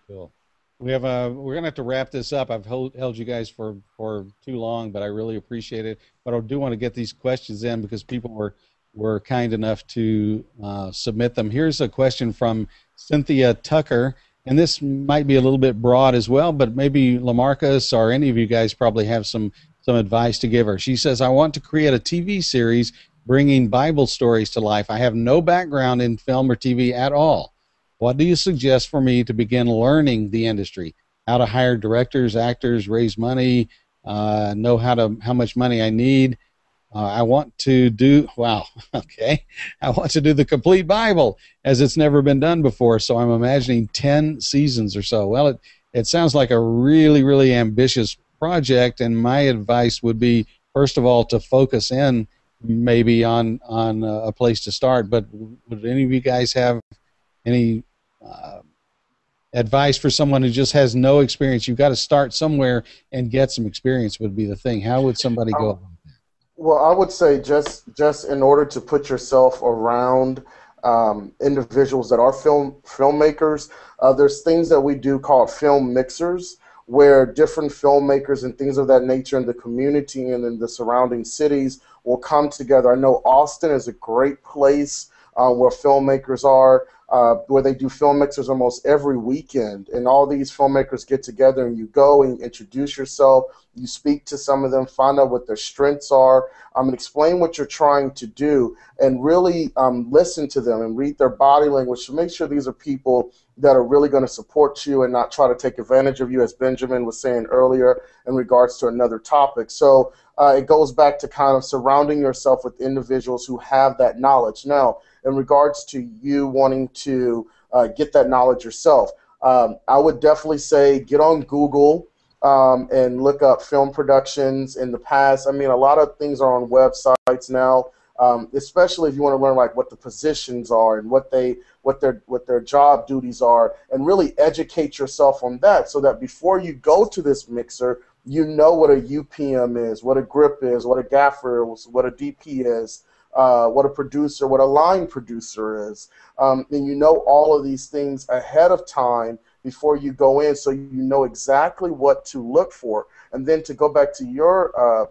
Cool. We have a. We're gonna have to wrap this up. I've held, held you guys for for too long, but I really appreciate it. But I do want to get these questions in because people were were kind enough to uh, submit them. Here's a question from Cynthia Tucker, and this might be a little bit broad as well, but maybe Lamarcus or any of you guys probably have some some advice to give her. She says, "I want to create a TV series bringing Bible stories to life. I have no background in film or TV at all. What do you suggest for me to begin learning the industry? How to hire directors, actors, raise money, uh, know how to how much money I need." Uh, I want to do, wow, [LAUGHS] okay. I want to do the complete Bible as it's never been done before. So I'm imagining 10 seasons or so. Well, it, it sounds like a really, really ambitious project. And my advice would be, first of all, to focus in maybe on, on a place to start. But would any of you guys have any uh, advice for someone who just has no experience? You've got to start somewhere and get some experience, would be the thing. How would somebody go? Well, I would say just just in order to put yourself around um, individuals that are film filmmakers, uh, there's things that we do called film mixers, where different filmmakers and things of that nature in the community and in the surrounding cities will come together. I know Austin is a great place uh, where filmmakers are uh, where they do film mixers almost every weekend, and all these filmmakers get together, and you go and introduce yourself. You speak to some of them, find out what their strengths are, um, and explain what you're trying to do, and really um, listen to them and read their body language to make sure these are people that are really going to support you and not try to take advantage of you, as Benjamin was saying earlier in regards to another topic. So uh, it goes back to kind of surrounding yourself with individuals who have that knowledge. Now, in regards to you wanting to uh, get that knowledge yourself. Um, I would definitely say get on Google um, and look up film productions in the past. I mean, a lot of things are on websites now, um, especially if you want to learn like what the positions are and what they what their what their job duties are, and really educate yourself on that, so that before you go to this mixer, you know what a UPM is, what a grip is, what a gaffer is, what a DP is, uh, what a producer, what a line producer is. Um, and you know all of these things ahead of time before you go in so you know exactly what to look for. And then to go back to your uh,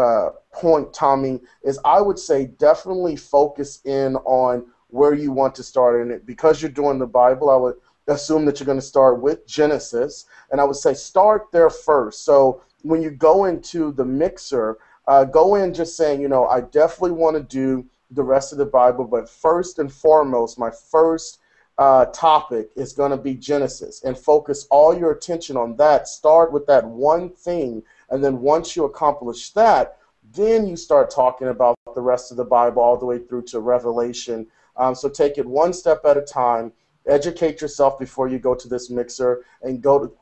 uh, point, Tommy, is I would say definitely focus in on where you want to start in it. Because you're doing the Bible, I would assume that you're going to start with Genesis. And I would say start there first. So when you go into the mixer, uh, go in just saying, you know, I definitely want to do the rest of the Bible, but first and foremost, my first uh, topic is going to be Genesis, and focus all your attention on that. Start with that one thing, and then once you accomplish that, then you start talking about the rest of the Bible all the way through to Revelation. Um, so take it one step at a time. Educate yourself before you go to this mixer, and go to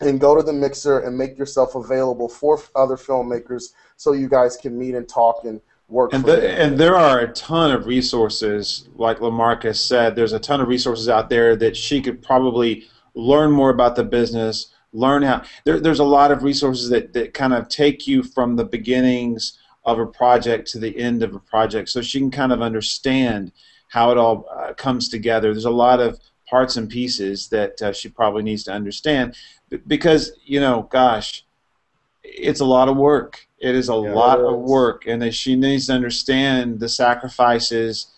and go to the mixer and make yourself available for other filmmakers so you guys can meet and talk and work. And, the, and there are a ton of resources, like Lamarcus said. There's a ton of resources out there that she could probably learn more about the business, learn how. There, there's a lot of resources that, that kind of take you from the beginnings of a project to the end of a project, so she can kind of understand how it all uh, comes together. There's a lot of parts and pieces that uh, she probably needs to understand because you know, gosh, it's a lot of work It is a yeah, lot of work, and that she needs to understand the sacrifices.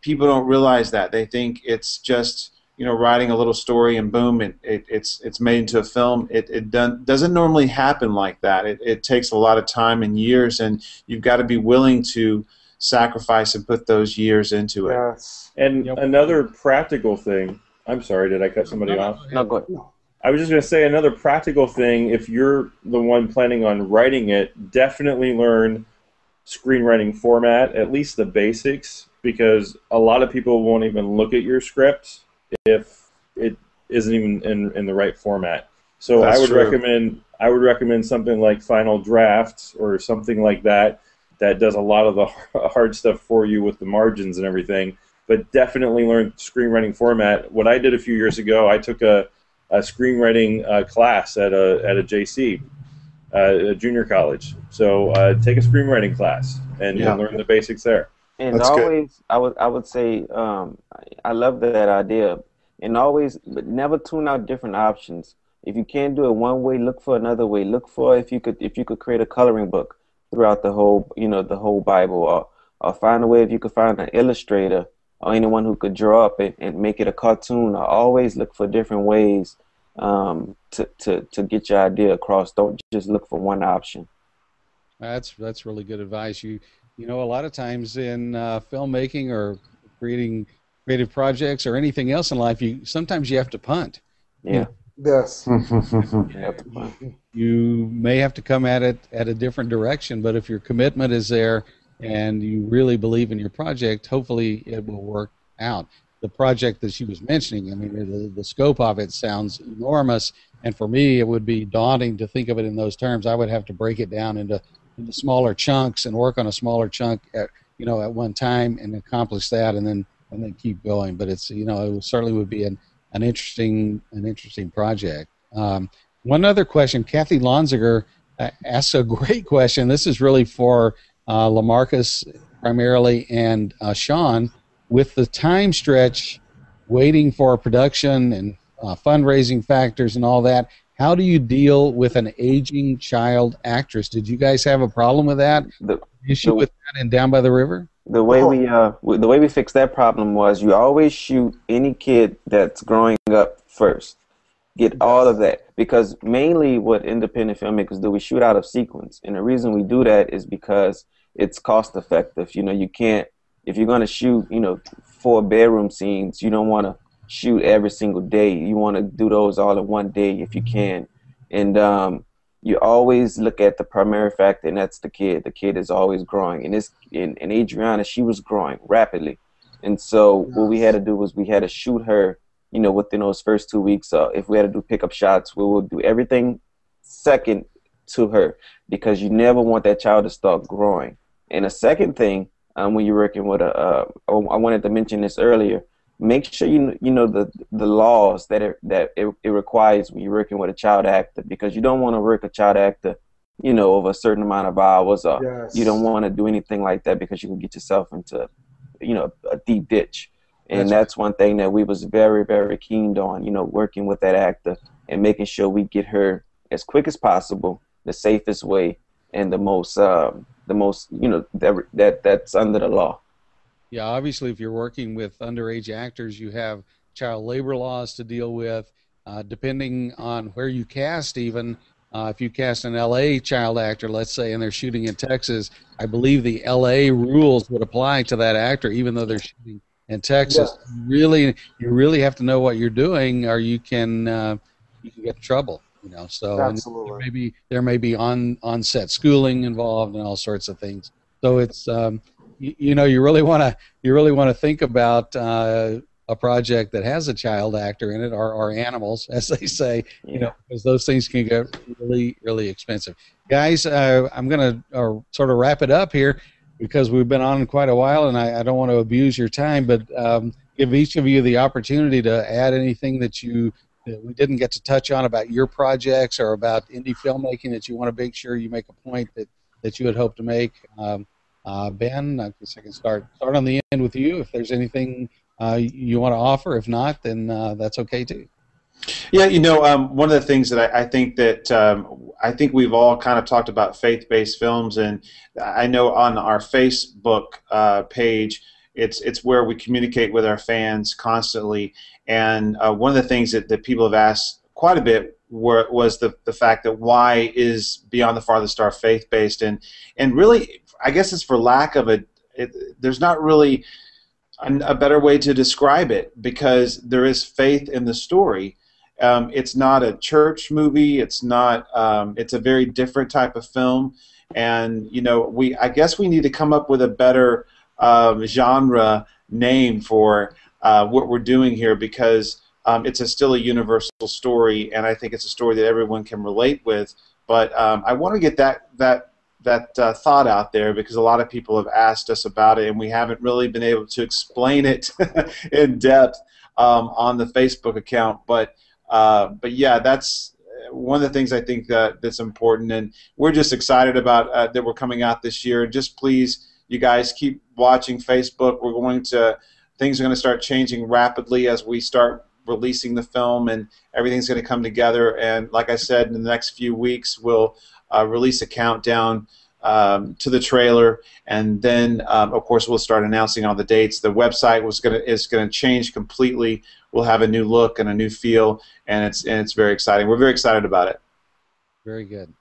People don't realize that. They think it's just you know writing a little story and boom, it, it it's it's made into a film. It it done, doesn't normally happen like that. It it takes a lot of time and years, and you've got to be willing to sacrifice and put those years into it. Yes. And yep. another practical thing. I'm sorry, did I cut somebody no, off? No, go ahead. I was just going to say another practical thing. If you're the one planning on writing it, definitely learn screenwriting format, at least the basics, because a lot of people won't even look at your script if it isn't even in, in the right format. So That's I would true. recommend I would recommend something like Final Draft or something like that that does a lot of the [LAUGHS] hard stuff for you with the margins and everything. But definitely learn screenwriting format. What I did a few years ago, I took a, a screenwriting uh, class at a at a JC, uh, a junior college. So uh, take a screenwriting class and, yeah. and, learn the basics there. And That's always, good. I would I would say, um, I love that idea. And always, but never tune out different options. If you can't do it one way, look for another way. Look for if you could if you could create a coloring book throughout the whole, you know, the whole Bible, or, or find a way if you could find an illustrator or anyone who could draw up it and make it a cartoon. I always look for different ways um, to, to, to get your idea across. Don't just look for one option. That's that's really good advice. You you know a lot of times in uh, filmmaking or creating creative projects or anything else in life, you sometimes you have to punt. Yeah. Yes. [LAUGHS] you may have to come at it at a different direction, but if your commitment is there and you really believe in your project, hopefully it will work out. The project that she was mentioning, I mean, the, the scope of it sounds enormous, and for me, it would be daunting to think of it in those terms. I would have to break it down into into smaller chunks and work on a smaller chunk at you know at one time and accomplish that, and then and then keep going. But it's you know it certainly would be an an interesting an interesting project. Um, one other question, Kathy Lonziger uh, asks a [LAUGHS] great question. This is really for uh, Lamarcus primarily and uh, Sean. With the time stretch, waiting for production and uh, fundraising factors and all that, how do you deal with an aging child actress? Did you guys have a problem with that? The issue the, with that in Down by the River? the way oh. we uh the way we fixed that problem was you always shoot any kid that's growing up first get all of that because mainly what independent filmmakers do we shoot out of sequence and the reason we do that is because it's cost effective you know you can't if you're going to shoot you know four bedroom scenes you don't want to shoot every single day you want to do those all in one day if you can and um you always look at the primary factor, and that's the kid. The kid is always growing, and this and, and Adriana, she was growing rapidly, and so what we had to do was we had to shoot her, you know, within those first two weeks. Uh, if we had to do pickup shots, we would do everything second to her because you never want that child to start growing. And a second thing, um, when you're working with a, uh, I wanted to mention this earlier make sure you you know the the laws that it, that it, it requires when you're working with a child actor because you don't want to work a child actor you know over a certain amount of hours or yes. you don't want to do anything like that because you can get yourself into you know a deep ditch and that's, that's one thing that we was very very keen on you know working with that actor and making sure we get her as quick as possible the safest way and the most um, the most you know that that that's under the law yeah, obviously, if you're working with underage actors, you have child labor laws to deal with. Uh, depending on where you cast, even uh, if you cast an LA child actor, let's say, and they're shooting in Texas, I believe the LA rules would apply to that actor, even though they're shooting in Texas. Yeah. You really, you really have to know what you're doing, or you can uh, you can get in trouble. You know, so Absolutely. maybe there may be on on set schooling involved and all sorts of things. So it's um, you, you know you really want to you really want to think about uh, a project that has a child actor in it or, or animals [LAUGHS] as they say yeah. you know because those things can get really really expensive guys uh, i'm going to uh, sort of wrap it up here because we've been on quite a while and i, I don't want to abuse your time but um, give each of you the opportunity to add anything that you that we didn't get to touch on about your projects or about indie filmmaking that you want to make sure you make a point that that you had hoped to make um, uh, ben, I guess I can start start on the end with you. If there's anything uh, you want to offer, if not, then uh, that's okay too. Yeah, you know, um, one of the things that I, I think that um, I think we've all kind of talked about faith-based films, and I know on our Facebook uh, page, it's it's where we communicate with our fans constantly. And uh, one of the things that, that people have asked quite a bit were, was the the fact that why is Beyond the Farthest Star faith-based, and and really, I guess it's for lack of a. It, there's not really a better way to describe it because there is faith in the story um, it's not a church movie. It's not. Um, it's a very different type of film, and you know, we. I guess we need to come up with a better um, genre name for uh, what we're doing here because um, it's a, still a universal story, and I think it's a story that everyone can relate with. But um, I want to get that that that uh, thought out there because a lot of people have asked us about it, and we haven't really been able to explain it [LAUGHS] in depth um, on the Facebook account. But uh, but yeah, that's one of the things I think that that's important, and we're just excited about uh, that we're coming out this year. And just please, you guys, keep watching Facebook. We're going to things are going to start changing rapidly as we start releasing the film, and everything's going to come together. And like I said, in the next few weeks, we'll uh, release a countdown. Um, to the trailer, and then um, of course we'll start announcing all the dates. The website was gonna is gonna change completely We'll have a new look and a new feel, and it's and it's very exciting. We're very excited about it. Very good.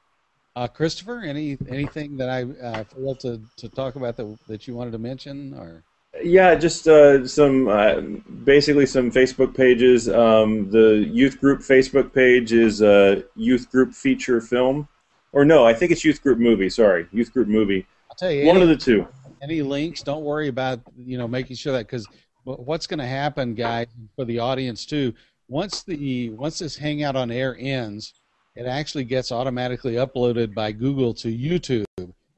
Uh, Christopher, any anything that I uh, failed to, to talk about that that you wanted to mention, or? Yeah, just uh, some uh, basically some Facebook pages. Um, the youth group Facebook page is uh, youth group feature film, or no, I think it's youth group movie. Sorry, youth group movie. I'll tell you, one any, of the two. Any links? Don't worry about you know making sure that because what's going to happen, guys, for the audience too. Once the once this hangout on air ends, it actually gets automatically uploaded by Google to YouTube,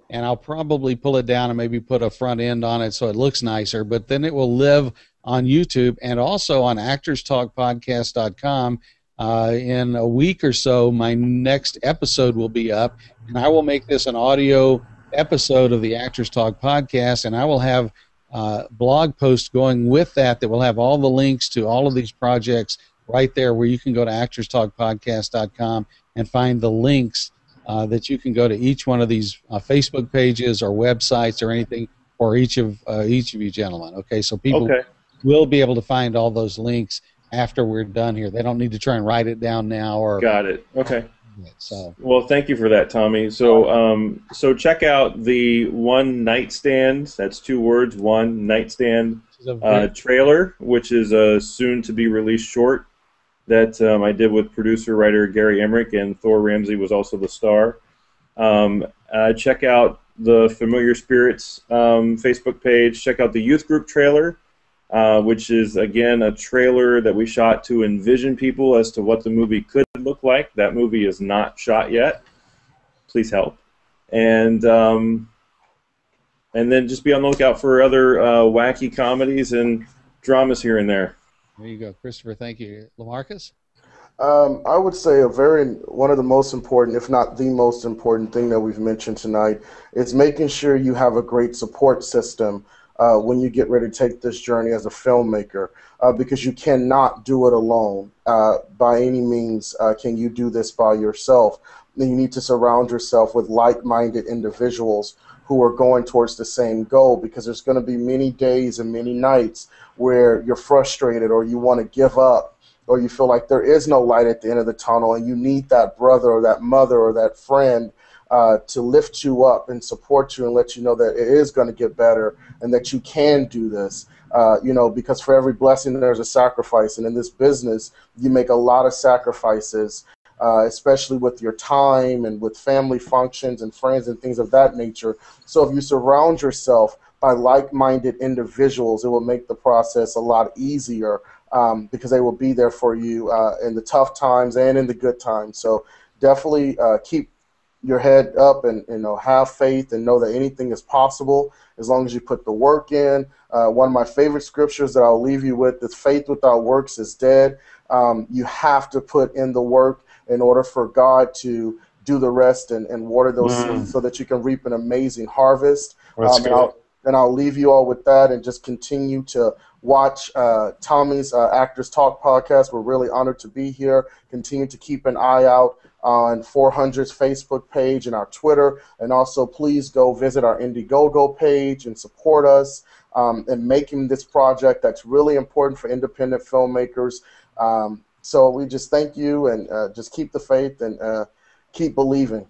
and I'll probably pull it down and maybe put a front end on it so it looks nicer. But then it will live on YouTube and also on ActorsTalkPodcast.com. Uh, in a week or so, my next episode will be up, and I will make this an audio episode of the Actors Talk podcast, and I will have uh, blog post going with that that will have all the links to all of these projects right there where you can go to actorstalkpodcast.com and find the links uh, that you can go to each one of these uh, Facebook pages or websites or anything for each of uh, each of you gentlemen. Okay, so people okay. will be able to find all those links after we're done here. They don't need to try and write it down now or. Got it. Okay. So well, thank you for that, Tommy. So um, so check out the one nightstand. That's two words. One nightstand uh, trailer, which is a soon to be released short that um, I did with producer writer Gary Emmerich, and Thor Ramsey was also the star. Um, uh, check out the Familiar Spirits um, Facebook page. Check out the youth group trailer. Uh, which is again a trailer that we shot to envision people as to what the movie could look like. That movie is not shot yet. Please help. And um, and then just be on the lookout for other uh, wacky comedies and dramas here and there. There you go, Christopher. Thank you, Lamarcus. Um, I would say a very one of the most important, if not the most important thing that we've mentioned tonight, is making sure you have a great support system uh, when you get ready to take this journey as a filmmaker uh, because you cannot do it alone. Uh, by any means, uh, can you do this by yourself? You need to surround yourself with like minded individuals who are going towards the same goal because there's going to be many days and many nights where you're frustrated or you want to give up or you feel like there is no light at the end of the tunnel and you need that brother or that mother or that friend uh, to lift you up and support you and let you know that it is going to get better and that you can do this. Uh, you know, because for every blessing there's a sacrifice, and in this business you make a lot of sacrifices, uh, especially with your time and with family functions and friends and things of that nature. So if you surround yourself by like-minded individuals, it will make the process a lot easier um, because they will be there for you uh, in the tough times and in the good times. So definitely uh, keep your head up and you know have faith and know that anything is possible as long as you put the work in. Uh, one of my favorite scriptures that I'll leave you with is faith without works is dead. Um, you have to put in the work in order for God to do the rest and, and water those mm. seeds so that you can reap an amazing harvest. Um, and, I'll, And I'll leave you all with that and just continue to watch uh, Tommy's uh, Actors Talk podcast. We're really honored to be here. Continue to keep an eye out on 400's Facebook page and our Twitter. And also, please go visit our Indiegogo page and support us um, in making this project that's really important for independent filmmakers. Um, so we just thank you and uh, just keep the faith and uh, keep believing.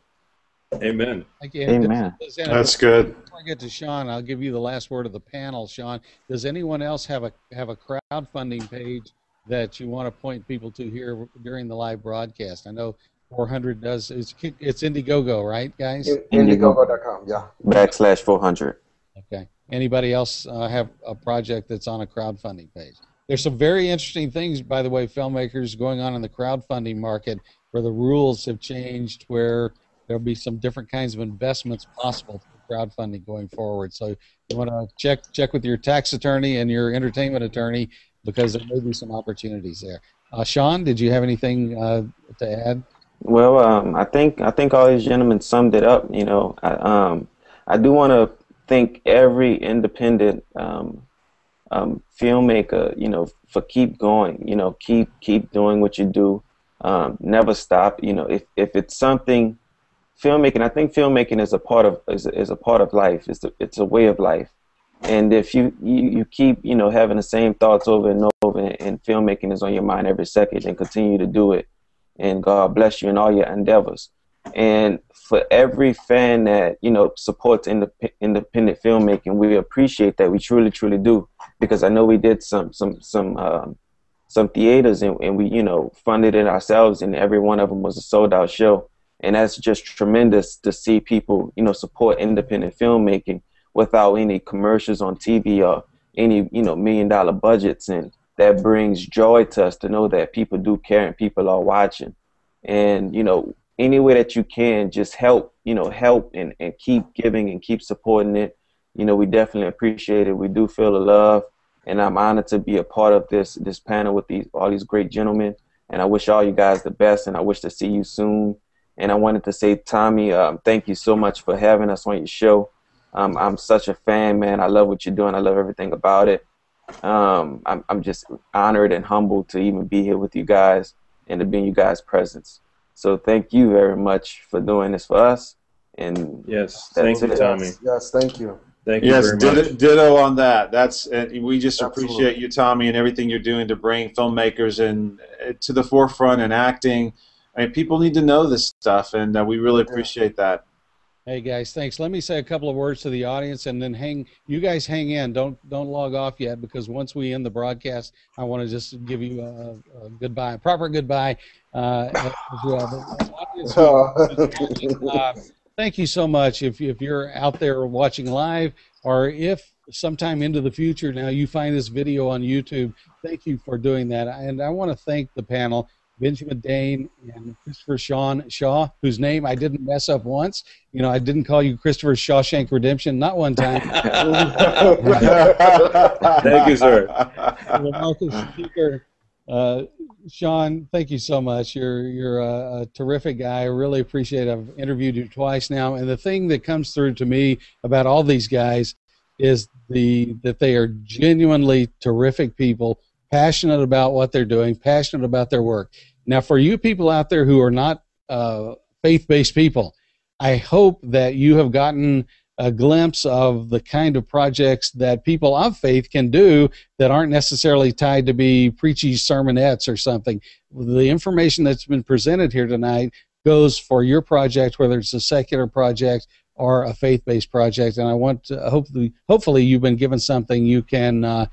Amen. Again, Amen. Does, does That's good. Before I get to Sean, I'll give you the last word of the panel. Sean, does anyone else have a have a crowdfunding page that you want to point people to here during the live broadcast? I know 400 does. It's it's Indiegogo, right, guys? Indiegogo.com. Yeah. Backslash 400. Okay. Anybody else uh, have a project that's on a crowdfunding page? There's some very interesting things, by the way, filmmakers going on in the crowdfunding market where the rules have changed, where there'll be some different kinds of investments possible for crowdfunding going forward. So you want to check check with your tax attorney and your entertainment attorney because there may be some opportunities there. Uh, Sean, did you have anything uh, to add? Well, um, I think I think all these gentlemen summed it up. You know, I, um, I do want to thank every independent um, um, filmmaker. You know, for keep going. You know, keep keep doing what you do. Um, never stop. You know, if if it's something filmmaking, I think filmmaking is a part of is, is a part of life. It's a, it's a way of life. And if you, you, you keep you know having the same thoughts over and over, and, and filmmaking is on your mind every second, and continue to do it, and God bless you in all your endeavors. And for every fan that you know supports indep- independent filmmaking, we appreciate that. We truly, truly do, because I know we did some some some um, some theaters, and, and we you know funded it ourselves, and every one of them was a sold out show. And that's just tremendous to see people you know support independent filmmaking without any commercials on TV or any you know million dollar budgets. And that brings joy to us to know that people do care and people are watching. And you know any way that you can just help you know help and, and keep giving and keep supporting it you know we definitely appreciate it we do feel the love and i'm honored to be a part of this this panel with these all these great gentlemen and i wish all you guys the best and i wish to see you soon and I wanted to say, Tommy, um, thank you so much for having us on your show. Um, I'm such a fan, man. I love what you're doing. I love everything about it. Um, I'm, I'm just honored and humbled to even be here with you guys and to be in you guys' presence. So thank you very much for doing this for us. And yes, thank you, Tommy. Yes, yes, thank you. Thank you yes, very ditto, much. ditto on that. That's and we just Absolutely. appreciate you, Tommy, and everything you're doing to bring filmmakers and uh, to the forefront and acting. I mean, people need to know this stuff, and uh, we really appreciate that. Hey guys, thanks. Let me say a couple of words to the audience, and then hang. You guys hang in. Don't don't log off yet, because once we end the broadcast, I want to just give you a, a goodbye, a proper goodbye. Uh, as well. Audience, uh, [LAUGHS] [LAUGHS] thank you so much. If if you're out there watching live, or if sometime into the future now you find this video on YouTube, thank you for doing that. And I want to thank the panel. Benjamin Dane and Christopher Shawn Shaw, whose name I didn't mess up once. You know, I didn't call you Christopher Shawshank Redemption, not one time. [LAUGHS] Thank you, sir. [LAUGHS] Well, Speaker, uh, Sean, thank you so much. You're you're a, a terrific guy. I really appreciate it. I've interviewed you twice now, and the thing that comes through to me about all these guys is the that they are genuinely terrific people, passionate about what they're doing, passionate about their work. Now, for you people out there who are not uh, faith-based people, I hope that you have gotten a glimpse of the kind of projects that people of faith can do that aren't necessarily tied to be preachy sermonettes or something. The information that's been presented here tonight goes for your project, whether it's a secular project or a faith-based project. And I want to hopefully, hopefully, you've been given something you can uh,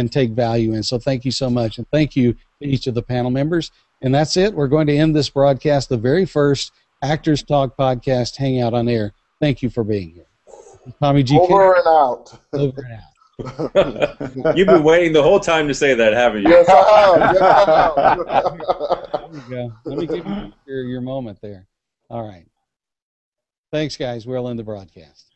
can take value in. So thank you so much, and thank you to each of the panel members. And that's it. We're going to end this broadcast, the very first Actors Talk podcast Hangout on Air. Thank you for being here. Tommy G. Over and out. Over and out. [LAUGHS] You've been waiting the whole time to say that, haven't you? Yes, I have. Yes, I have. [LAUGHS] There you go. Let me give you your, your moment there. All right. Thanks, guys. We'll end the broadcast.